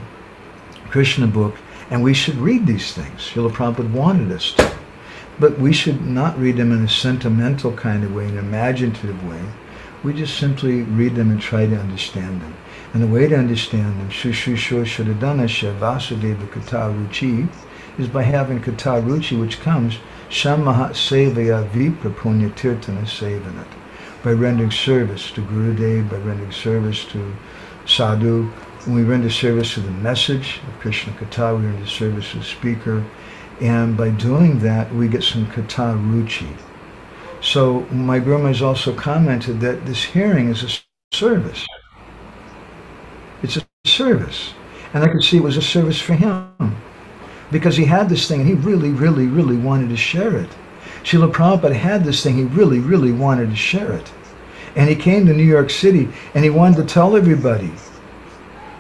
Krishna book, and we should read these things. Srila Prabhupada wanted us to. But we should not read them in a sentimental kind of way, in an imaginative way. We just simply read them and try to understand them. And the way to understand them, Shushu Shadadana Vasudeva Kata Ruchi, is by having kataruchi, which comes shamahat sevaya vipra punya tirtana sevanat, by rendering service to Gurudev, by rendering service to sadhu. When we render service to the message of Krishna Kata, we render service to the speaker, and by doing that, we get some kata ruchi. So my Guru has also commented that this hearing is a service. It's a service. And I could see it was a service for him because he had this thing and he really, really, really wanted to share it. Srila Prabhupada had this thing, he really, really wanted to share it. And he came to New York City and he wanted to tell everybody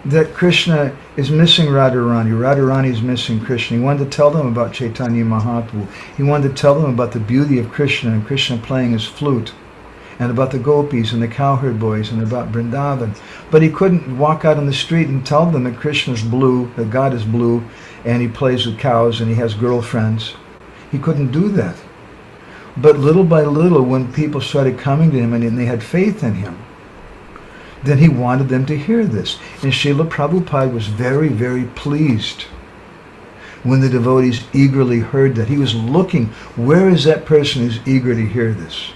that Krishna is missing Radharani. Radharani is missing Krishna. He wanted to tell them about Chaitanya Mahaprabhu. He wanted to tell them about the beauty of Krishna and Krishna playing his flute and about the gopis and the cowherd boys and about Vrindavan. But he couldn't walk out on the street and tell them that Krishna's blue, that God is blue, and he plays with cows and he has girlfriends. He couldn't do that. But little by little, when people started coming to him and they had faith in him, then he wanted them to hear this. And Srila Prabhupada was very, very pleased when the devotees eagerly heard that. He was looking, where is that person who's eager to hear this?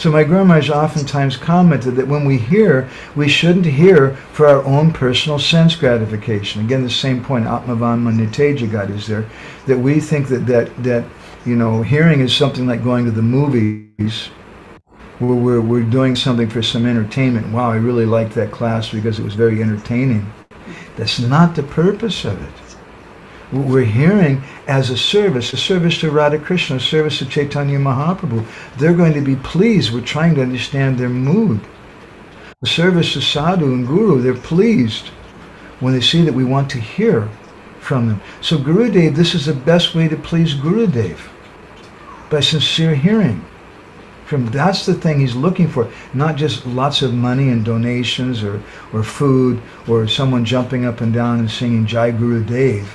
So my Maharaj oftentimes commented that when we hear, we shouldn't hear for our own personal sense gratification. Again, the same point Atmavan Maniteja got is there, that we think that, that, that you know, hearing is something like going to the movies where we're, we're doing something for some entertainment. Wow, I really liked that class because it was very entertaining. That's not the purpose of it we're hearing as a service, a service to Radha Krishna, a service to Chaitanya Mahaprabhu. They're going to be pleased. We're trying to understand their mood. The service to Sadhu and Guru, they're pleased when they see that we want to hear from them. So Guru Gurudev, this is the best way to please Guru Gurudev, by sincere hearing. From that's the thing he's looking for, not just lots of money and donations or, or food or someone jumping up and down and singing Jai Gurudev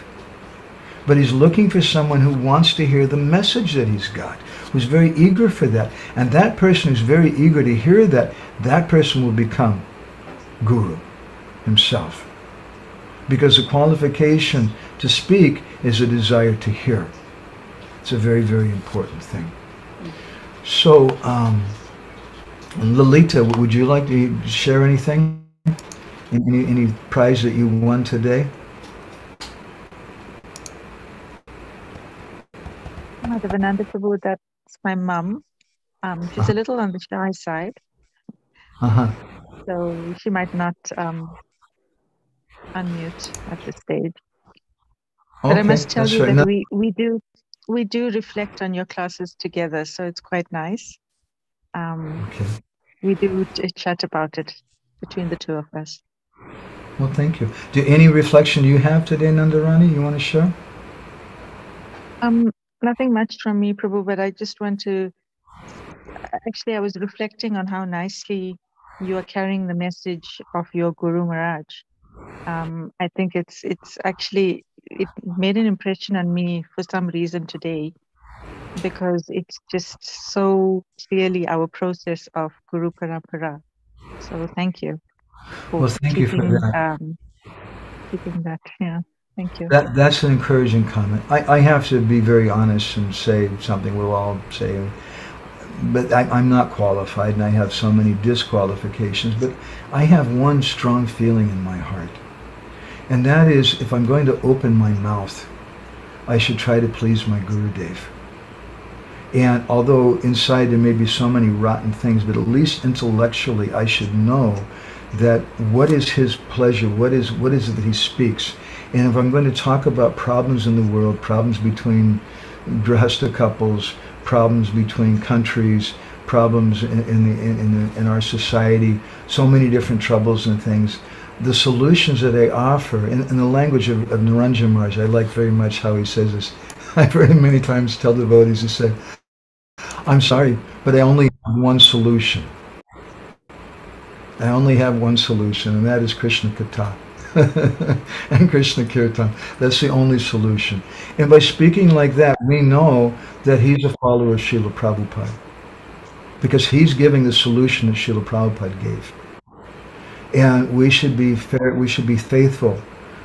but he's looking for someone who wants to hear the message that he's got, who's very eager for that. And that person who's very eager to hear that, that person will become guru himself. Because the qualification to speak is a desire to hear. It's a very, very important thing. So, um, Lalita, would you like to share anything? Any, any prize that you won today? Madhavananda Prabhu, that's my mum. Um, she's a uh-huh. little on the shy side. Uh-huh. So she might not um, unmute at this stage. Okay, but I must tell you that we, we do we do reflect on your classes together, so it's quite nice. Um, okay. We do chat about it between the two of us. Well, thank you. Do any reflection you have today, Nandarani, you want to share? Um, Nothing much from me, Prabhu, but I just want to. Actually, I was reflecting on how nicely you are carrying the message of your Guru Maharaj. Um, I think it's it's actually it made an impression on me for some reason today because it's just so clearly our process of Guru Parampara. So thank you. well, thank keeping, you for that. Um, keeping that, yeah. Thank you. That, that's an encouraging comment. I, I have to be very honest and say something we'll all say, but I, I'm not qualified and I have so many disqualifications, but I have one strong feeling in my heart. And that is if I'm going to open my mouth, I should try to please my Guru Dev. And although inside there may be so many rotten things, but at least intellectually I should know that what is his pleasure, what is what is it that he speaks, and if I'm going to talk about problems in the world, problems between grihasta couples, problems between countries, problems in, in, the, in, the, in our society, so many different troubles and things, the solutions that they offer, in, in the language of, of Maharaj, I like very much how he says this. I've heard him many times tell devotees, he said, I'm sorry, but I only have one solution. I only have one solution, and that is Krishna Katha. and Krishna Kirtan. That's the only solution. And by speaking like that, we know that he's a follower of Srila Prabhupada. Because he's giving the solution that Srila Prabhupada gave. And we should be fair, we should be faithful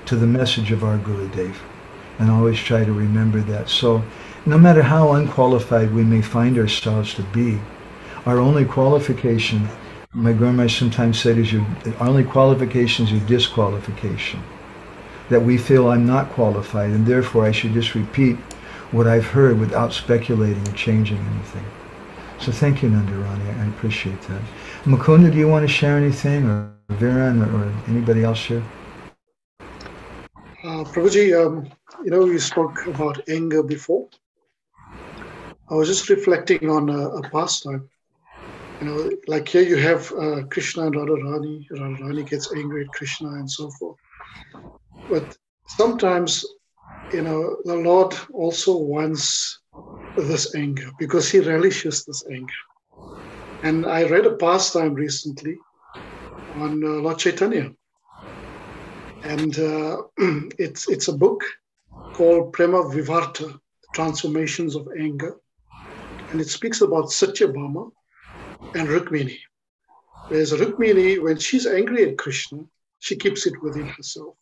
to the message of our Guru Dev and always try to remember that. So no matter how unqualified we may find ourselves to be, our only qualification my grandma sometimes said is your only qualification is your disqualification. That we feel I'm not qualified and therefore I should just repeat what I've heard without speculating or changing anything. So thank you, Nandarani. I appreciate that. Mukunda, do you want to share anything, or Viren, or, or anybody else here? Uh, Prabhuji, um, you know, you spoke about anger before. I was just reflecting on a, a pastime you know, like here you have uh, Krishna and Radharani. Radharani gets angry at Krishna and so forth. But sometimes, you know, the Lord also wants this anger because he relishes this anger. And I read a pastime recently on uh, Lord Chaitanya. And uh, it's, it's a book called Prema Vivarta, Transformations of Anger. And it speaks about Satyabhama, and Rukmini. Whereas Rukmini, when she's angry at Krishna, she keeps it within herself.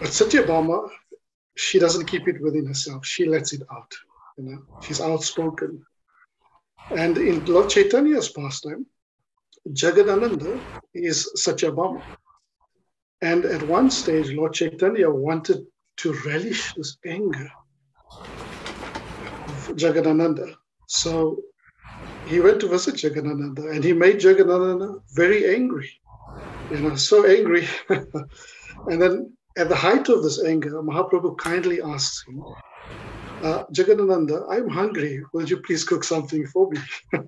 But Satyabhama, she doesn't keep it within herself. She lets it out. You know, she's outspoken. And in Lord Chaitanya's pastime, Jagadananda is Satyabhama. And at one stage, Lord Chaitanya wanted to relish this anger of Jagadananda. So he went to visit Jagadananda and he made Jagadananda very angry. You know, so angry. and then at the height of this anger, Mahaprabhu kindly asks him, uh, Jagadananda, I'm hungry. Will you please cook something for me?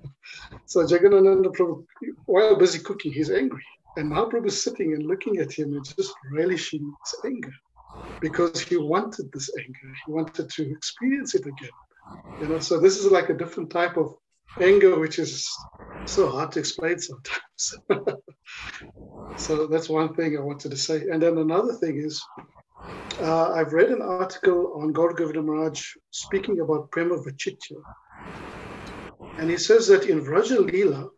so Jagadananda, while busy cooking, he's angry. And Mahaprabhu is sitting and looking at him and just relishing his anger because he wanted this anger. He wanted to experience it again. You know, so this is like a different type of anger, which is so hard to explain sometimes. so that's one thing I wanted to say. And then another thing is, uh, I've read an article on Gaur Govinda Maharaj speaking about Prema Vaichitya. And he says that in Vraja Leela,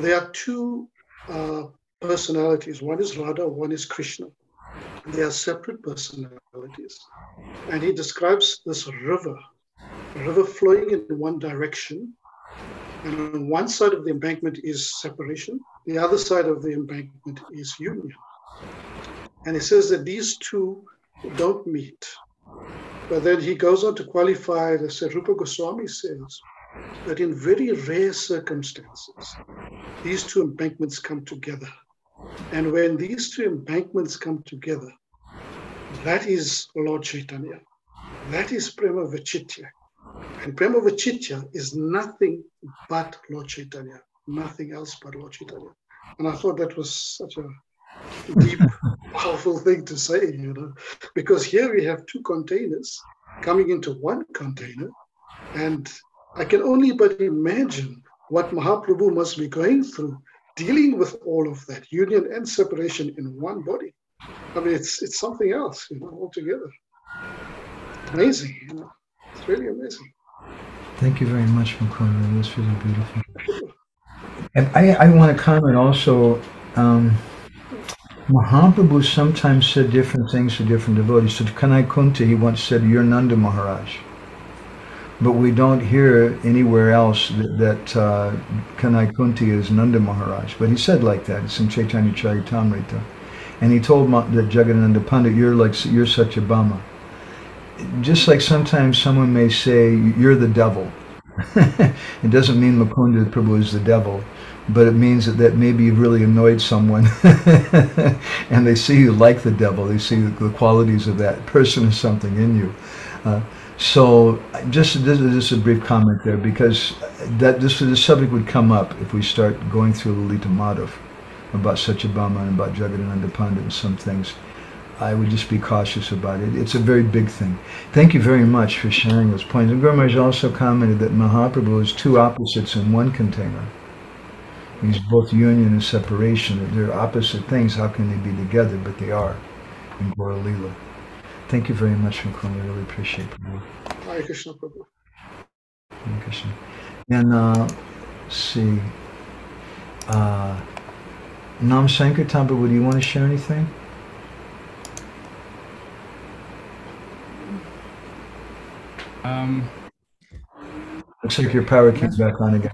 there are two uh, personalities. One is Radha, one is Krishna. They are separate personalities. And he describes this river, river flowing in one direction. And on one side of the embankment is separation, the other side of the embankment is union. And he says that these two don't meet. But then he goes on to qualify, as Rupa Goswami says, that in very rare circumstances, these two embankments come together. And when these two embankments come together, that is Lord Chaitanya. That is Prema Vaichitya. And Prema is nothing but Lord Chaitanya, nothing else but Lord Chaitanya. And I thought that was such a deep, powerful thing to say, you know, because here we have two containers coming into one container. And I can only but imagine what Mahaprabhu must be going through dealing with all of that union and separation in one body. I mean, it's it's something else, you know, altogether. Amazing, you know, it's really amazing. Thank you very much, Mukunda. That's really beautiful. And I, I want to comment also. Um, Mahaprabhu sometimes said different things to different devotees. So to Kanai Kunti, he once said, "You're Nanda Maharaj." But we don't hear anywhere else that, that uh, Kanai Kunti is Nanda Maharaj. But he said like that. It's in Chaitanya Charitamrita. And he told Ma- that Jagadananda Pandit, you're like, you're Satyabhama. Just like sometimes someone may say, you're the devil. it doesn't mean Mukunda Prabhu is the devil, but it means that, that maybe you've really annoyed someone and they see you like the devil. They see the, qualities of that person or something in you. Uh, so just this is just a brief comment there because that this this subject would come up if we start going through Lalita Madhav about Satyabhama and about Jagadananda Pandit and some things. I would just be cautious about it. It's a very big thing. Thank you very much for sharing those points. And Guru also commented that Mahaprabhu is two opposites in one container. He's both union and separation. They're opposite things. How can they be together? But they are in Gaura Leela. Thank you very much, Mukund. I really appreciate it. Hare Krishna Prabhu. Hare Krishna. And uh, let's see. Uh, Nam Sankirtan, would you want to share anything? Um, Looks like your power came back on again.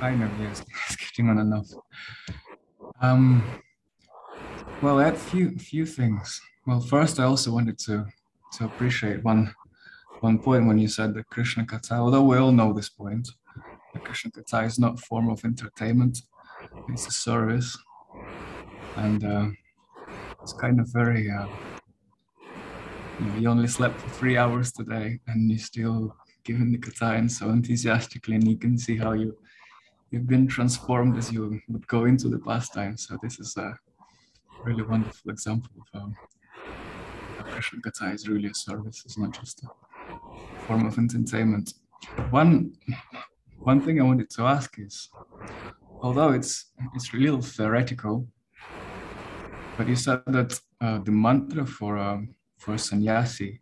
I know, yes, it's getting on enough. Um, well, I had few few things. Well, first, I also wanted to to appreciate one one point when you said that Krishna Katha, although we all know this point, that Krishna Katha is not a form of entertainment, it's a service. And uh, it's kind of very, uh, you, only slept for three hours today and you're still giving the Katha and so enthusiastically, and you can see how you you've been transformed as you would go into the pastime. So this is a really wonderful example of um, Krishna Katha is really a service, it's not just a form of entertainment. One, one thing I wanted to ask is, although it's, it's really theoretical, but you said that uh, the mantra for, um, for sannyasi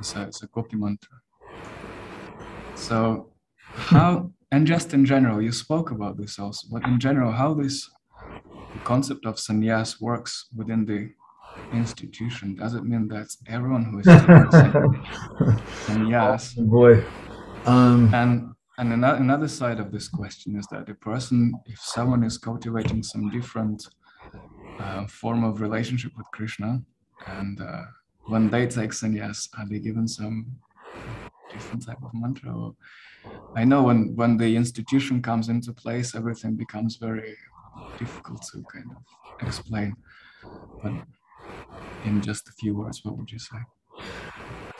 is a, is a gopi mantra. So how, and just in general, you spoke about this also, but in general, how this concept of sannyas works within the institution does it mean that everyone who is sannyas. Oh, boy. Um, and and another side of this question is that a person, if someone is cultivating some different uh, form of relationship with Krishna, and uh, when they take sannyas, are they given some different type of mantra? Or, I know when when the institution comes into place, everything becomes very difficult to kind of explain. But in just a few words, what would you say?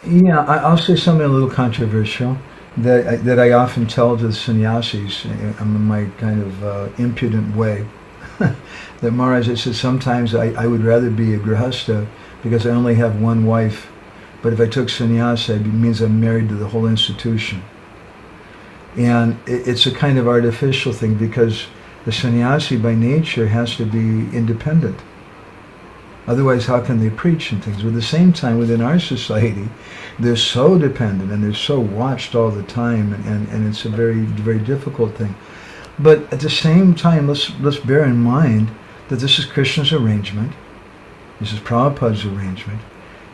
Yeah, I, will say something a little controversial that I, that I often tell to the sannyasis in my kind of uh, impudent way. that Maharaj, I said sometimes I, I would rather be a grihasta because I only have one wife, but if I took sannyasa, it means I'm married to the whole institution. And it's a kind of artificial thing because the sannyasi by nature has to be independent. Otherwise, how can they preach and things? But at the same time, within our society, they're so dependent and they're so watched all the time, and, and, and it's a very, very difficult thing. But at the same time, let's, let's bear in mind that this is Krishna's arrangement. This is Prabhupada's arrangement.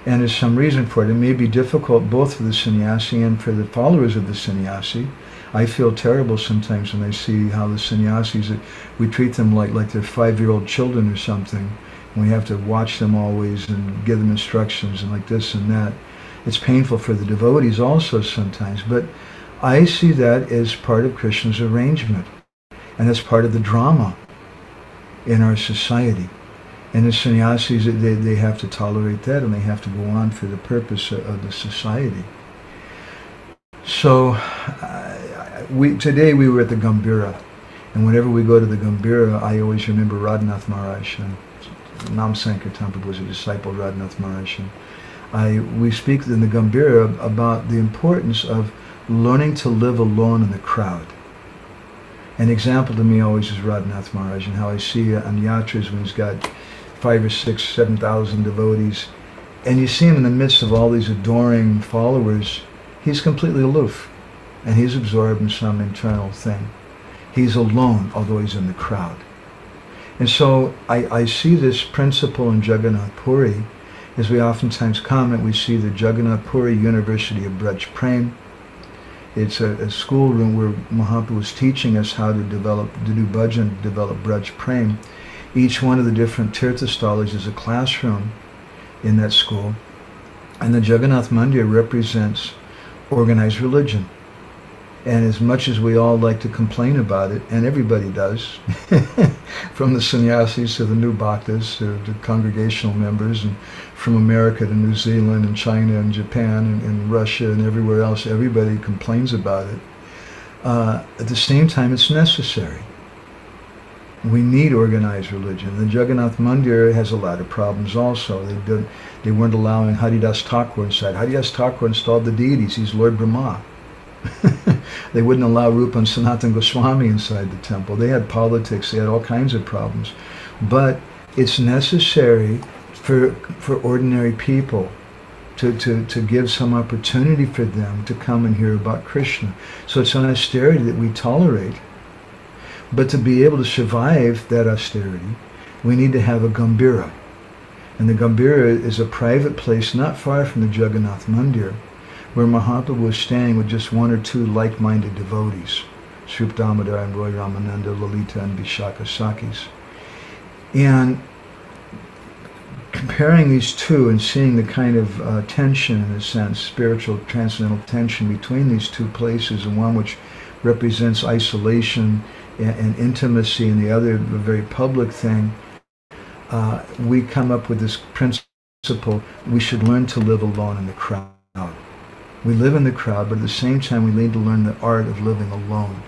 And there's some reason for it. It may be difficult both for the sannyasi and for the followers of the sannyasi. I feel terrible sometimes when I see how the sannyasis, we treat them like, like they're five-year-old children or something we have to watch them always and give them instructions and like this and that. It's painful for the devotees also sometimes, but I see that as part of Krishna's arrangement and as part of the drama in our society. And the sannyasis, they, they have to tolerate that and they have to go on for the purpose of, of the society. So uh, we, today we were at the Gambhira. And whenever we go to the Gambhira, I always remember Radhanath Maharaj. And Nam Sankirtan was a disciple of Radhanath Maharaj. I, we speak in the Gambhira about the importance of learning to live alone in the crowd. An example to me always is Radhanath Maharaj and how I see on yatras when he's got five or six, seven thousand devotees, and you see him in the midst of all these adoring followers, he's completely aloof, and he's absorbed in some internal thing. He's alone, although he's in the crowd. And so I, I see this principle in Jagannath Puri. As we oftentimes comment, we see the Jagannath Puri University of Braj Prem. It's a, a schoolroom where Mahaprabhu was teaching us how to develop, to do bhajan, develop Braj Prem. Each one of the different tirthastalas is a classroom in that school. And the Jagannath Mandir represents organized religion. And as much as we all like to complain about it, and everybody does, from the sannyasis to the new bhaktas to the congregational members, and from America to New Zealand and China and Japan and, and Russia and everywhere else, everybody complains about it. Uh, at the same time, it's necessary. We need organized religion. The Jagannath Mandir has a lot of problems also. They, did, they weren't allowing Haridas Thakur inside. Haridas Thakur installed the deities. He's Lord Brahma. they wouldn't allow Rupa and Goswami inside the temple. They had politics. They had all kinds of problems. But it's necessary for, for ordinary people to, to, to give some opportunity for them to come and hear about Krishna. So it's an austerity that we tolerate. But to be able to survive that austerity, we need to have a Gambhira. And the Gambhira is a private place not far from the Jagannath Mandir where Mahaprabhu was staying with just one or two like-minded devotees, Swarup Damodar and Roy Ramananda, Lalita and Vishaka Sakis. And comparing these two and seeing the kind of uh, tension, in a sense, spiritual transcendental tension between these two places, and one which represents isolation and, intimacy, and the other very public thing, uh, we come up with this principle: we should learn to live alone in the crowd. We live in the crowd, but at the same time, we need to learn the art of living alone.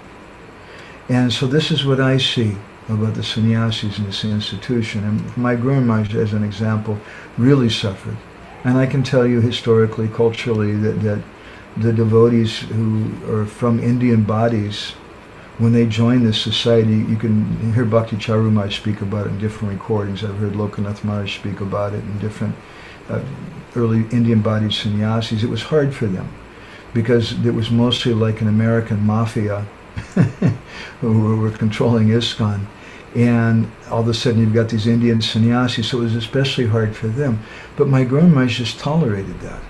And so this is what I see about the sannyasis in this institution. And my Maharaj, as an example, really suffered. And I can tell you historically, culturally, that, that the devotees who are from Indian bodies, when they join this society, you can hear Bhakti Charu Maharaj speak about it in different recordings. I've heard Lokanath Maharaj speak about it in different uh, early Indian-bodied sannyasis, it was hard for them because it was mostly like an American mafia who were controlling ISKCON. And all of a sudden you've got these Indian sannyasis, so it was especially hard for them. But my Maharaj just tolerated that.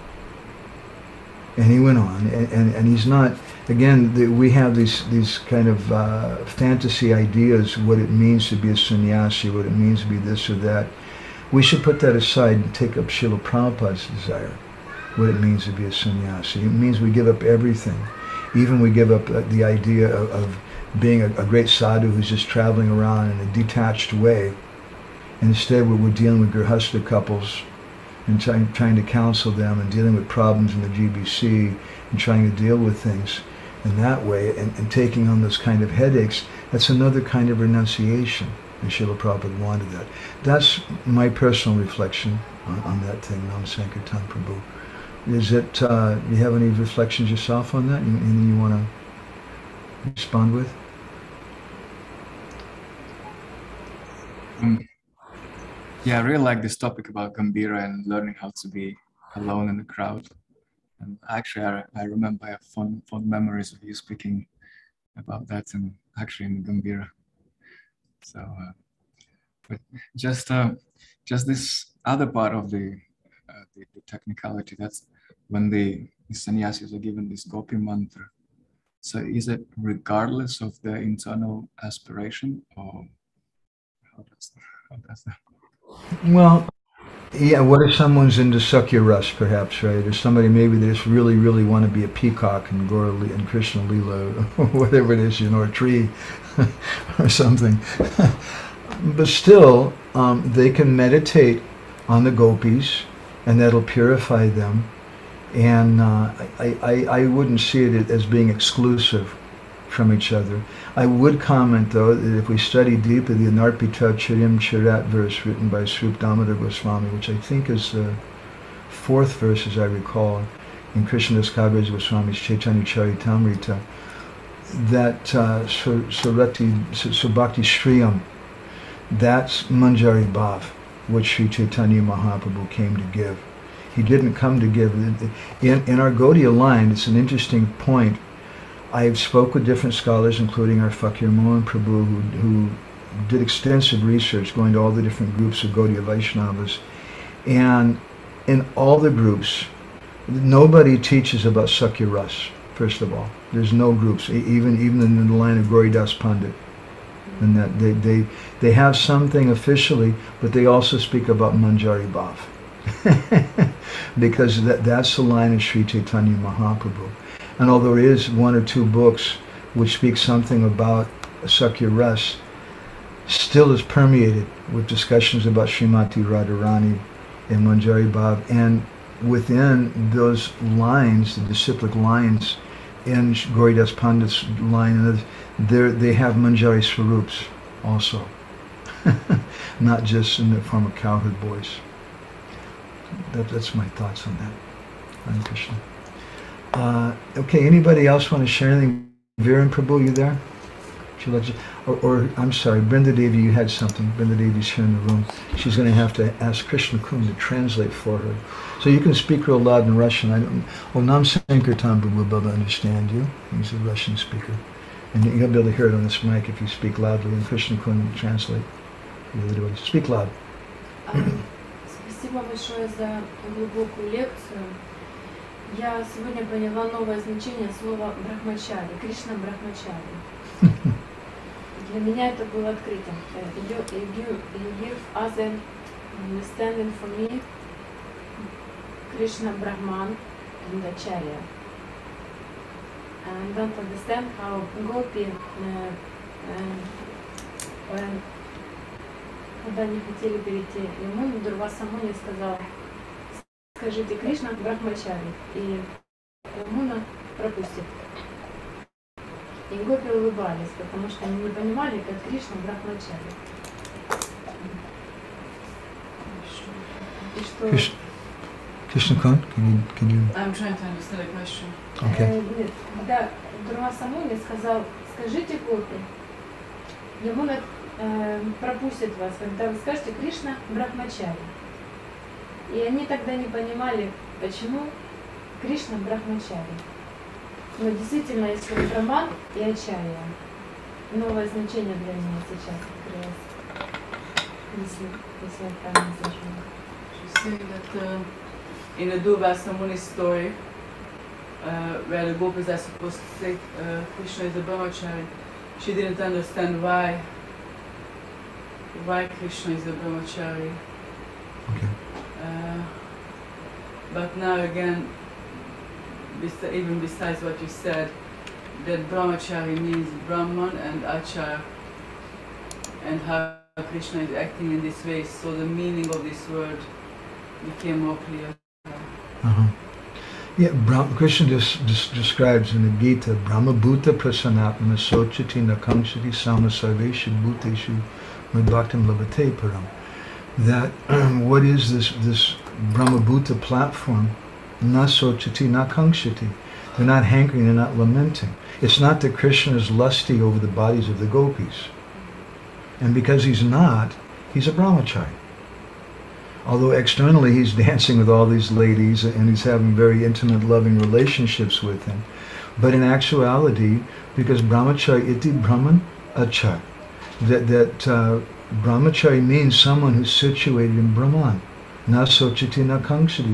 And he went on, and, and, and he's not, again, the, we have these these kind of uh, fantasy ideas what it means to be a sannyasi, what it means to be this or that. We should put that aside and take up Srila Prabhupada's desire, what it means to be a sannyasi. It means we give up everything. Even we give up uh, the idea of, of being a, a, great sadhu who's just traveling around in a detached way. Instead, we're, we're dealing with grihastha couples and trying, trying to counsel them and dealing with problems in the GBC and trying to deal with things in that way and, and taking on those kind of headaches, that's another kind of renunciation. And Srila Prabhupada wanted that. That's my personal reflection on, on that thing, Nam Sankirtan Prabhu. Is it, uh, do you have any reflections yourself on that? Anything you want to respond with? Um, yeah, I really like this topic about Gambhira and learning how to be alone in the crowd. And actually, I, I remember I have fond, fond memories of you speaking about that and actually in Gambhira. So, uh, but just uh, just this other part of the, uh, the, the technicality. That's when the, the sannyasis are given this gopi mantra. So, is it regardless of their internal aspiration, or how does how does that? Well, yeah, what if someone's into Sakya Ras, perhaps, right? Or somebody maybe they just really, really want to be a peacock in Gaura and Krishna Lila, or whatever it is, you know, a tree or something. but still, um, they can meditate on the gopis, and that'll purify them. And uh, I, I, I wouldn't see it as being exclusive from each other. I would comment, though, that if we study deeply the Anarpita Charim Chirat verse written by Swarup Damodar Goswami, which I think is the fourth verse, as I recall, in Krishnadas Kaviraj Goswami's Chaitanya Charitamrita, that uh, Surati, Swabhakti Shriyam, that's Manjari Bhav, which Sri Chaitanya Mahaprabhu came to give. He didn't come to give. In, in our Gaudiya line, it's an interesting point I've spoke with different scholars, including our Fakir Mohan Prabhu, who, who did extensive research going to all the different groups of Gaudiya Vaishnavas. And in all the groups, nobody teaches about Sakya Ras, first of all. There's no groups, even even in the line of Gauridas Pandit. And that they, they, they have something officially, but they also speak about Manjari Bhav. because that, that's the line of Sri Chaitanya Mahaprabhu. And although there is one or two books which speak something about Sakya Ras, still is permeated with discussions about Srimati Radharani and Manjari Bhav. And within those lines, the disciplic lines, in Gauridas Pandit's line, they have Manjari Swarups also, not just in the form of cowherd boys. That, that's my thoughts on that. Hare Krishna. Uh, okay, anybody else want to share anything? Viren Prabhu, you there? She loves or, or, I'm sorry, Vrinda Devi, you had something. Vrinda Devi's here in the room. She's going to have to ask Krishna Kun to translate for her. So you can speak real loud in Russian. I don't. Oh, Nam Sankirtan Prabhu Baba understand you. He's a Russian speaker, and you'll be able to hear it on this mic if you speak loudly. And Krishna Kun will translate. Really speak loud. Um, Спасибо большое за глубокую. Я сегодня поняла новое значение слова брахмачари, Кришна брахмачари. Для меня это было открытием. You, you, you give an understanding for me Krishna Brahman and Acharya. And don't understand how Gopi, uh, uh, когда они хотели перейти, ему Дурвасамуни сказал, Скажите Кришна Брахмачари, и Муна пропустит. И гопи улыбались, потому что они не понимали, как Кришна Брахмачари. И что... Krishna Khan, can you, can you... I'm trying to understand the question. Okay. Э, да, Дурма Самуни сказал, скажите Гопи, ему э, пропустит вас, когда вы скажете Кришна Брахмачари. И они тогда не понимали, почему Кришна Брахмачари. Но действительно, если Браман и Ачарья, новое значение для меня сейчас открылось, если, если я правильно зажму. She's saying that uh, in the Durvasa Muni story, uh, where the gopis are supposed to say uh, Krishna is a brahmachari. She didn't understand why why Krishna is a brahmachari. Okay. Uh, but now again, even besides what you said, that brahmachari means Brahman and Acharya, and how Krishna is acting in this way. So the meaning of this word became more clear. Uh-huh. Yeah, Brahm, Krishna just, describes in the Gita, Brahma Bhuta Prasanatma Sochati Nakamshati Sama Sarveshu Bhuteshu Madbhaktam Labate Param. That what is this this Brahma Bhuta platform? Na Sochati Nakangshati. They're not hankering, they're not lamenting. It's not that Krishna is lusty over the bodies of the gopis. And because he's not, he's a brahmachari although externally he's dancing with all these ladies and he's having very intimate, loving relationships with them. But in actuality, because brahmachari iti brahman achar, that, that uh, brahmachari means someone who's situated in Brahman. Na sochiti na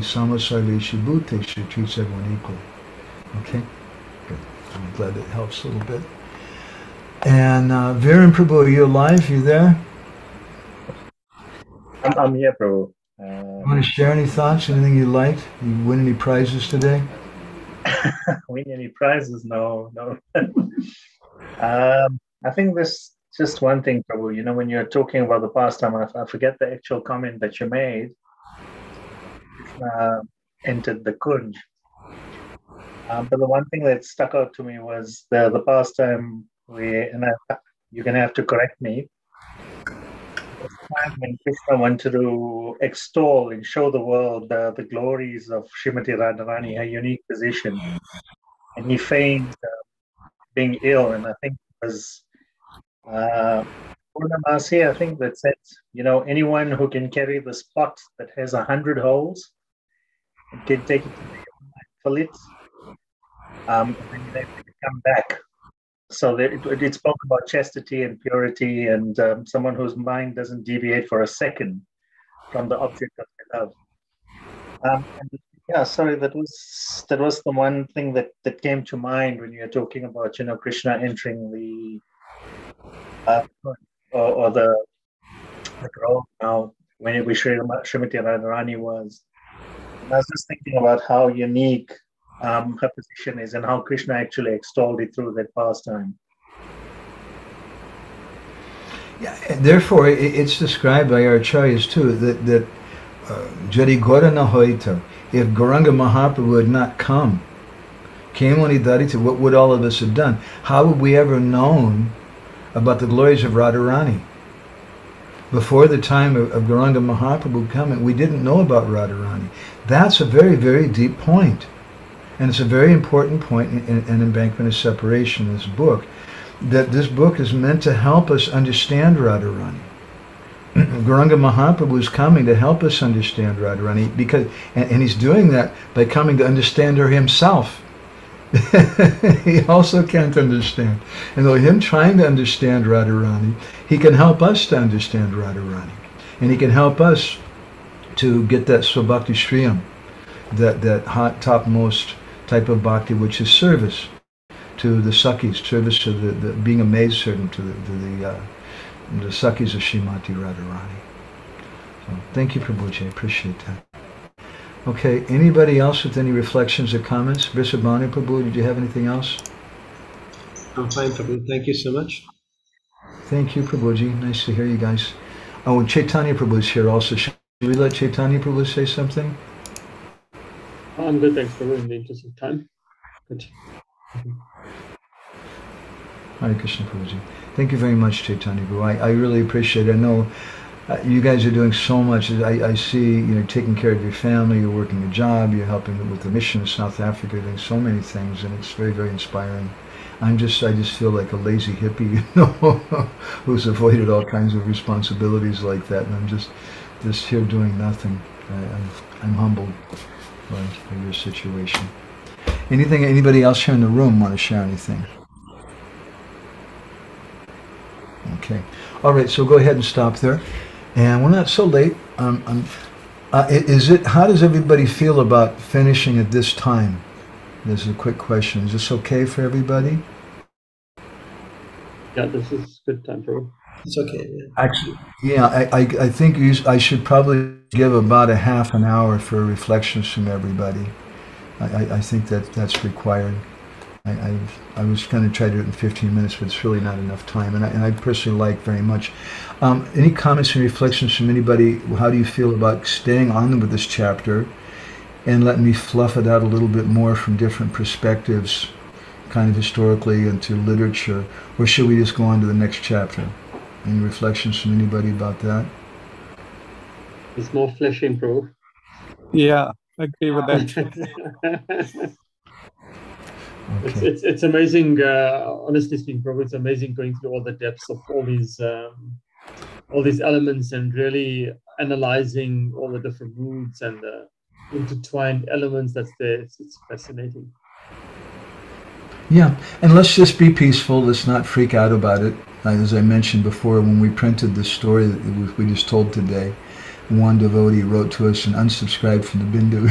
sama sarveshu bhuteshu treats everyone equally. Okay? Good. I'm glad it helps a little bit. And uh, Viren Prabhu, are you alive? You there? I'm, I'm here, Prabhu. You want to share any thoughts? Anything you liked? You win any prizes today? win any prizes? No, no. um, I think this just one thing, Prabhu. You know, when you're talking about the pastime, I, I forget the actual comment that you made. Uh, entered the kunj. Um, but the one thing that stuck out to me was the the pastime where, and I, you're gonna have to correct me. Time when Krishna wanted to extol and show the world uh, the glories of Srimati Radharani, her unique position, and he feigned uh, being ill, and I think it was uh, Purnamasi, I think that says, you know, anyone who can carry this pot that has a hundred holes can take it fill it, um, and then they come back. So it, it spoke about chastity and purity, and um, someone whose mind doesn't deviate for a second from the object of their love. Um, and yeah, sorry, that was that was the one thing that that came to mind when you're talking about you know Krishna entering the uh, or, or the the grove now when we shrimati Radharani was. And I was just thinking about how unique um, her position is and how Krishna actually extolled it through that pastime. Yeah, and therefore, it's described by our acharyas too that that uh, Jari Gora Nahoita, if Gauranga Mahaprabhu had not come, Kemani Darita, what would all of us have done? How would we ever known about the glories of Radharani? Before the time of, of Mahaprabhu coming, we didn't know about Radharani. That's a very, very deep point. And it's a very important point in, in, in Embankment of Separation, this book, that this book is meant to help us understand Radharani. Gauranga Mahaprabhu is coming to help us understand Radharani because, and, and he's doing that by coming to understand her himself. he also can't understand. And though him trying to understand Radharani, he can help us to understand Radharani. And he can help us to get that Swabhakti Shriyam, that, that hot, topmost type of bhakti, which is service to the Sakis, service to the, the being a maidservant to the, to the, uh, the Sakis of Shrimati Radharani. So thank you, Prabhuji. I appreciate that. Okay, anybody else with any reflections or comments? Vrishabhanu Prabhu, did you have anything else? I'm fine, Prabhu. Thank you so much. Thank you, Prabhuji. Nice to hear you guys. Oh, and Chaitanya Prabhu is here also. Should we let Chaitanya Prabhu say something? I'm good, thanks, Prabhu, in the interest of time. Good. Hare Krishna Prabhuji. Thank you very much, Chaitanya Prabhu. I, I really appreciate it. I know uh, you guys are doing so much. I, I see, you know, taking care of your family, you're working a job, you're helping with the mission in South Africa, doing so many things, and it's very, very inspiring. I'm just, I just feel like a lazy hippie, you know, who's avoided all kinds of responsibilities like that, and I'm just, just here doing nothing. I, I'm, I'm humbled by, by your situation. Anything, anybody else here in the room want to share anything? Okay. All right, so go ahead and stop there. And we're not so late. Um, um, uh, is it? How does everybody feel about finishing at this time? This is a quick question. Is this okay for everybody? Yeah, this is good time, Prabhu. It's okay. Yeah. Actually, yeah, I, I, I think you, I should probably give about a half an hour for reflections from everybody. I, I, I think that that's required. I, I, I was going to try to do it in 15 minutes, but it's really not enough time. And I, and I personally like very much. Um, any comments and reflections from anybody? How do you feel about staying on with this chapter and letting me fluff it out a little bit more from different perspectives, kind of historically into literature? Or should we just go on to the next chapter? Any reflections from anybody about that? It's more fleshing, Prabhu. Yeah, I agree with that. It's, Okay. it's, it's amazing, uh, honestly speaking, Prabhu, it's amazing going through all the depths of all these um, all these elements and really analyzing all the different moods and the intertwined elements that's there. It's, it's fascinating. Yeah, and let's just be peaceful. Let's not freak out about it. As I mentioned before, when we printed the story that we- we just told today, one devotee wrote to us and unsubscribed from the Bindu.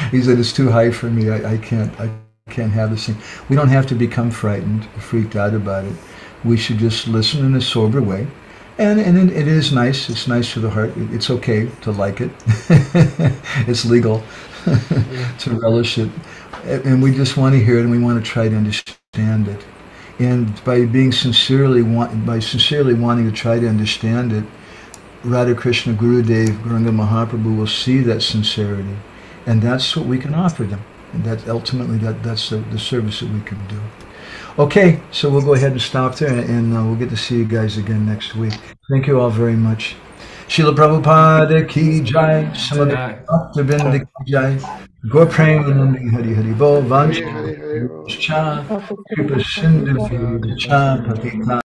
he said it's too high for me. I, I can't. I can't have this thing. We don't have to become frightened, freaked out about it. We should just listen in a sober way. And, and it, it is nice. It's nice to the heart. It- It's okay to like it. it's legal to relish it. And and we just want to hear it and we want to try to understand it. And by being sincerely want, by sincerely wanting to try to understand it, Radha Krishna Gurudev Gauranga Mahaprabhu will see that sincerity. And that's what we can offer them. And that ultimately that, that's the, the service that we can do. Okay, so we'll go ahead and stop there and uh, we'll get to see you guys again next week. Thank you all very much. Srila Prabhupada ki jai, Samadhi Bhaktivinoda ki jai, Gaur Premanandi Hari Hari Bol, Hare Vancha Hare Hare Rama. Cha, Kripa Sindhu Cha, Patita